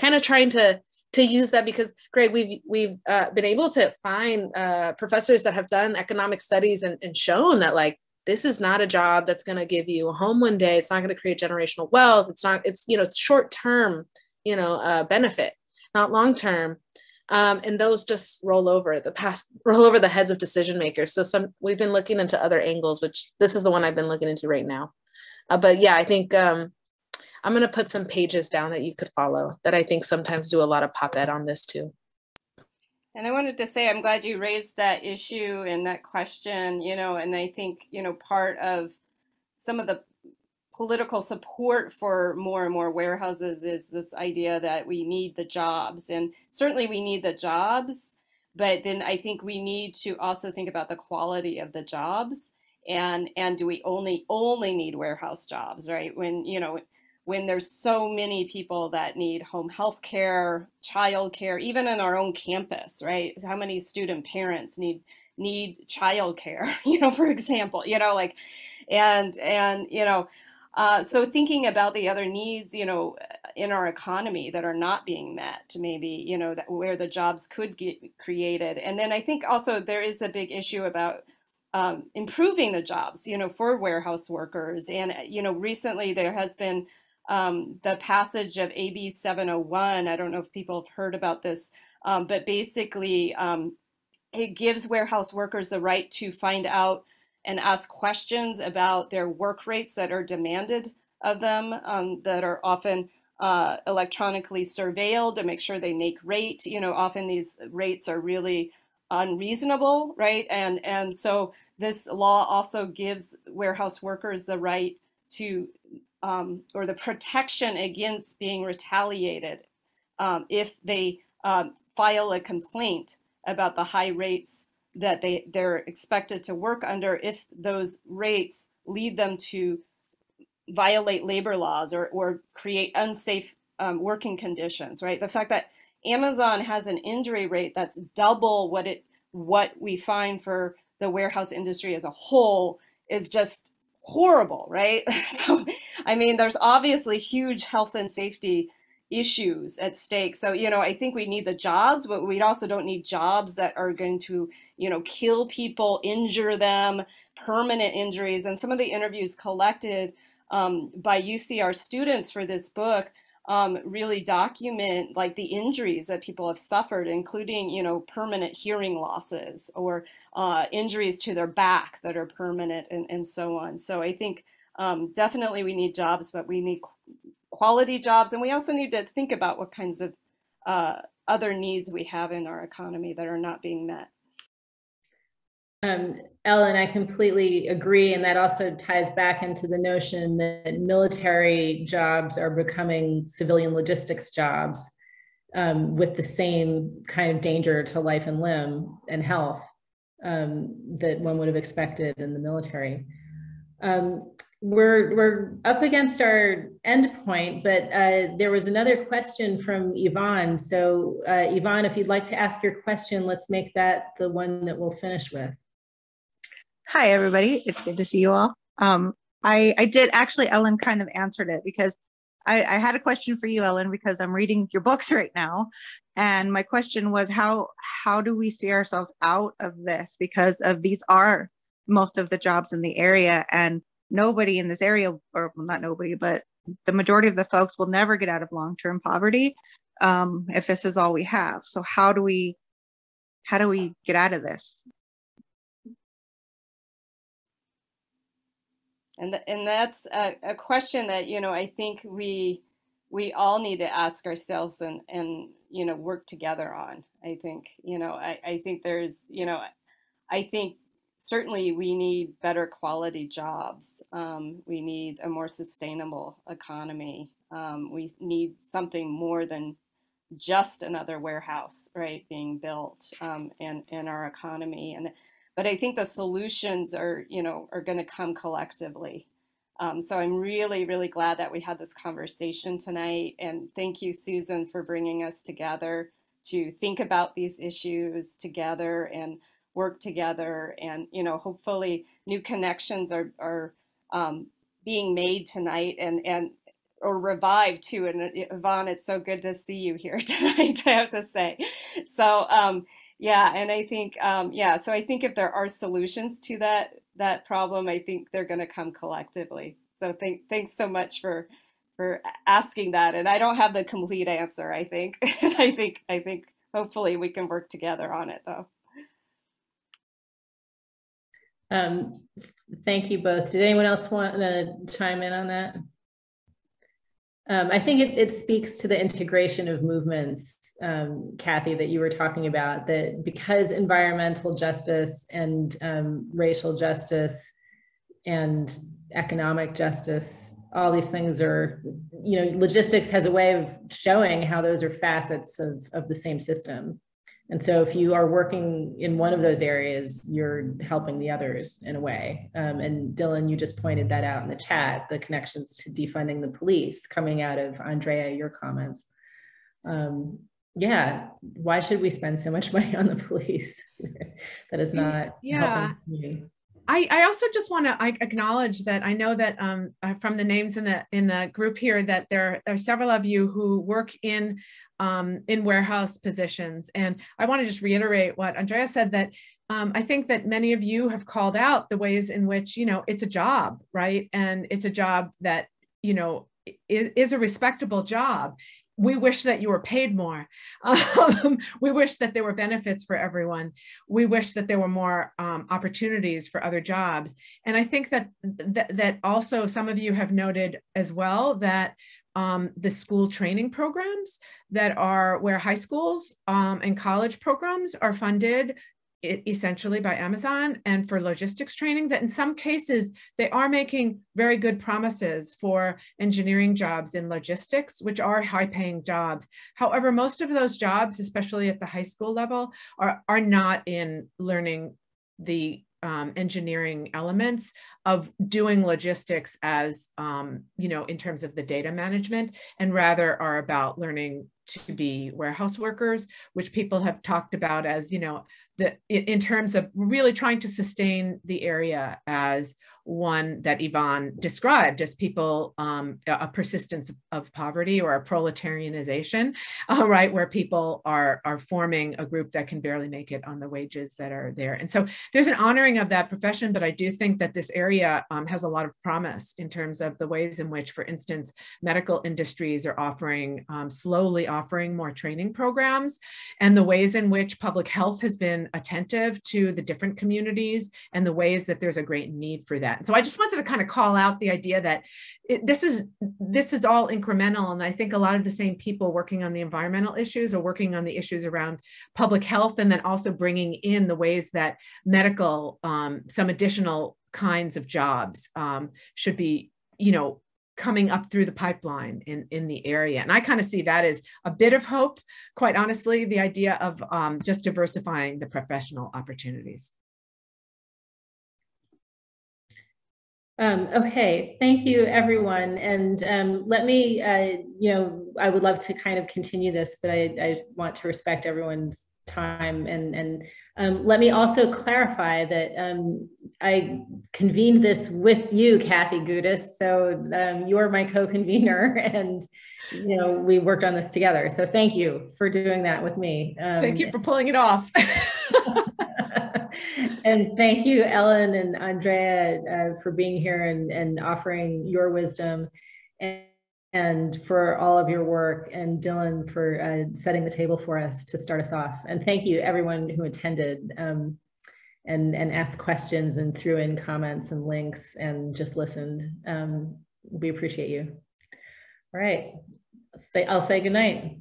Speaker 5: kind of trying to to use that because Greg, we've we've uh, been able to find uh, professors that have done economic studies and, and shown that like this is not a job that's going to give you a home one day. It's not going to create generational wealth. It's not. It's you know it's short term you know uh, benefit, not long term. Um, and those just roll over the past roll over the heads of decision makers. So some we've been looking into other angles, which this is the one I've been looking into right now. Uh, but yeah, I think um, I'm going to put some pages down that you could follow that I think sometimes do a lot of pop ed on this too.
Speaker 3: And I wanted to say, I'm glad you raised that issue and that question, you know, and I think, you know, part of some of the political support for more and more warehouses is this idea that we need the jobs. And certainly we need the jobs, but then I think we need to also think about the quality of the jobs. And, and do we only only need warehouse jobs, right? When, you know, when there's so many people that need home health care, child care, even in our own campus, right? How many student parents need need child care, you know, for example, you know, like, and, and, you know, uh, so thinking about the other needs, you know, in our economy that are not being met, maybe, you know, that where the jobs could get created. And then I think also there is a big issue about um, improving the jobs, you know, for warehouse workers. And, you know, recently there has been um, the passage of AB 701. I don't know if people have heard about this, um, but basically um, it gives warehouse workers the right to find out and ask questions about their work rates that are demanded of them, um, that are often uh, electronically surveilled to make sure they make rate. You know, often these rates are really unreasonable, right? And and so this law also gives warehouse workers the right to um, or the protection against being retaliated um, if they um, file a complaint about the high rates that they they're expected to work under if those rates lead them to violate labor laws or or create unsafe um, working conditions. Right, the fact that Amazon has an injury rate that's double what it what we find for the warehouse industry as a whole is just horrible, right? so, I mean, there's obviously huge health and safety issues at stake. So, you know, I think we need the jobs, but we also don't need jobs that are going to, you know, kill people, injure them, permanent injuries. And some of the interviews collected um, by UCR students for this book um, really document like the injuries that people have suffered, including you know permanent hearing losses or uh, injuries to their back that are permanent and, and so on. So I think um, definitely we need jobs, but we need quality jobs, and we also need to think about what kinds of uh, other needs we have in our economy that are not being met.
Speaker 1: Um, Ellen, I completely agree. And that also ties back into the notion that military jobs are becoming civilian logistics jobs um, with the same kind of danger to life and limb and health um, that one would have expected in the military. Um, we're, we're up against our end point, but uh, there was another question from Yvonne. So uh, Yvonne, if you'd like to ask your question, let's make that the one that we'll finish with.
Speaker 7: Hi, everybody. It's good to see you all. Um, I, I did actually, Ellen kind of answered it because I, I had a question for you, Ellen, because I'm reading your books right now. And my question was how how do we see ourselves out of this? Because of these are most of the jobs in the area and nobody in this area, or not nobody, but the majority of the folks will never get out of long-term poverty um, if this is all we have. So how do we how do we get out of this?
Speaker 3: And th- and that's a, a, question that you know I think we we all need to ask ourselves and and you know work together on. I think you know I, I think there's you know I think certainly we need better quality jobs. Um, we need a more sustainable economy. Um, we need something more than just another warehouse, right, being built um, in in our economy and but I think the solutions are, you know, are going to come collectively. Um, so I'm really, really glad that we had this conversation tonight. And thank you, Susan, for bringing us together to think about these issues together and work together. And, you know, hopefully new connections are, are um, being made tonight and, and, or revived too. And Yvonne, it's so good to see you here tonight, I have to say. So, um, yeah, and I think um, yeah, so I think if there are solutions to that that problem, I think they're going to come collectively. So thank thanks so much for for asking that. And I don't have the complete answer. I think I think I think hopefully we can work together on it though.
Speaker 1: Um, thank you both. Did anyone else want to chime in on that? Um, I think it, it, speaks to the integration of movements, um, Kathy, that you were talking about, that because environmental justice and um, racial justice and economic justice, all these things are, you know, logistics has a way of showing how those are facets of, of the same system. And so if you are working in one of those areas, you're helping the others in a way. Um, and Dylan, you just pointed that out in the chat, the connections to defunding the police coming out of Andrea, your comments. Um, yeah, why should we spend so much money on the police? that is not
Speaker 4: yeah. I, I also just want to acknowledge that I know that um, uh, from the names in the in the group here that there are several of you who work in um, in warehouse positions, and I want to just reiterate what Andrea said that um, I think that many of you have called out the ways in which you know it's a job, right, and it's a job that you know is, is a respectable job we wish that you were paid more. Um, we wish that there were benefits for everyone. We wish that there were more um, opportunities for other jobs. And I think that, that, that also some of you have noted as well that um, the school training programs that are where high schools um, and college programs are funded essentially by Amazon and for logistics training that in some cases they are making very good promises for engineering jobs in logistics, which are high paying jobs. However, most of those jobs, especially at the high school level, are, are not in learning the um, engineering elements of doing logistics as, um, you know, in terms of the data management, and rather are about learning to be warehouse workers, which people have talked about as, you know, the, in terms of really trying to sustain the area as one that Yvonne described as people, um, a persistence of poverty or a proletarianization, uh, right, where people are, are forming a group that can barely make it on the wages that are there. And so there's an honoring of that profession, but I do think that this area um, has a lot of promise in terms of the ways in which, for instance, medical industries are offering, um, slowly offering more training programs, and the ways in which public health has been attentive to the different communities and the ways that there's a great need for that. So I just wanted to kind of call out the idea that it, this is this is all incremental, and I think a lot of the same people working on the environmental issues are working on the issues around public health, and then also bringing in the ways that medical, um, some additional kinds of jobs um, should be, you know, coming up through the pipeline in, in the area. And I kind of see that as a bit of hope, quite honestly, the idea of um, just diversifying the professional opportunities.
Speaker 1: Um, okay, thank you everyone. And um, let me, uh, you know, I would love to kind of continue this, but I, I want to respect everyone's time and, and um, let me also clarify that um, I convened this with you, Kathy Gudis. So um, you are my co-convener and, you know, we worked on this together. So thank you for doing that with me.
Speaker 4: Um, thank you for pulling it off.
Speaker 1: and thank you, Ellen and Andrea, uh, for being here and, and offering your wisdom. And, and for all of your work and Dylan for uh, setting the table for us to start us off. And thank you everyone who attended um, and, and asked questions and threw in comments and links and just listened. Um, we appreciate you. All right, say, I'll say goodnight.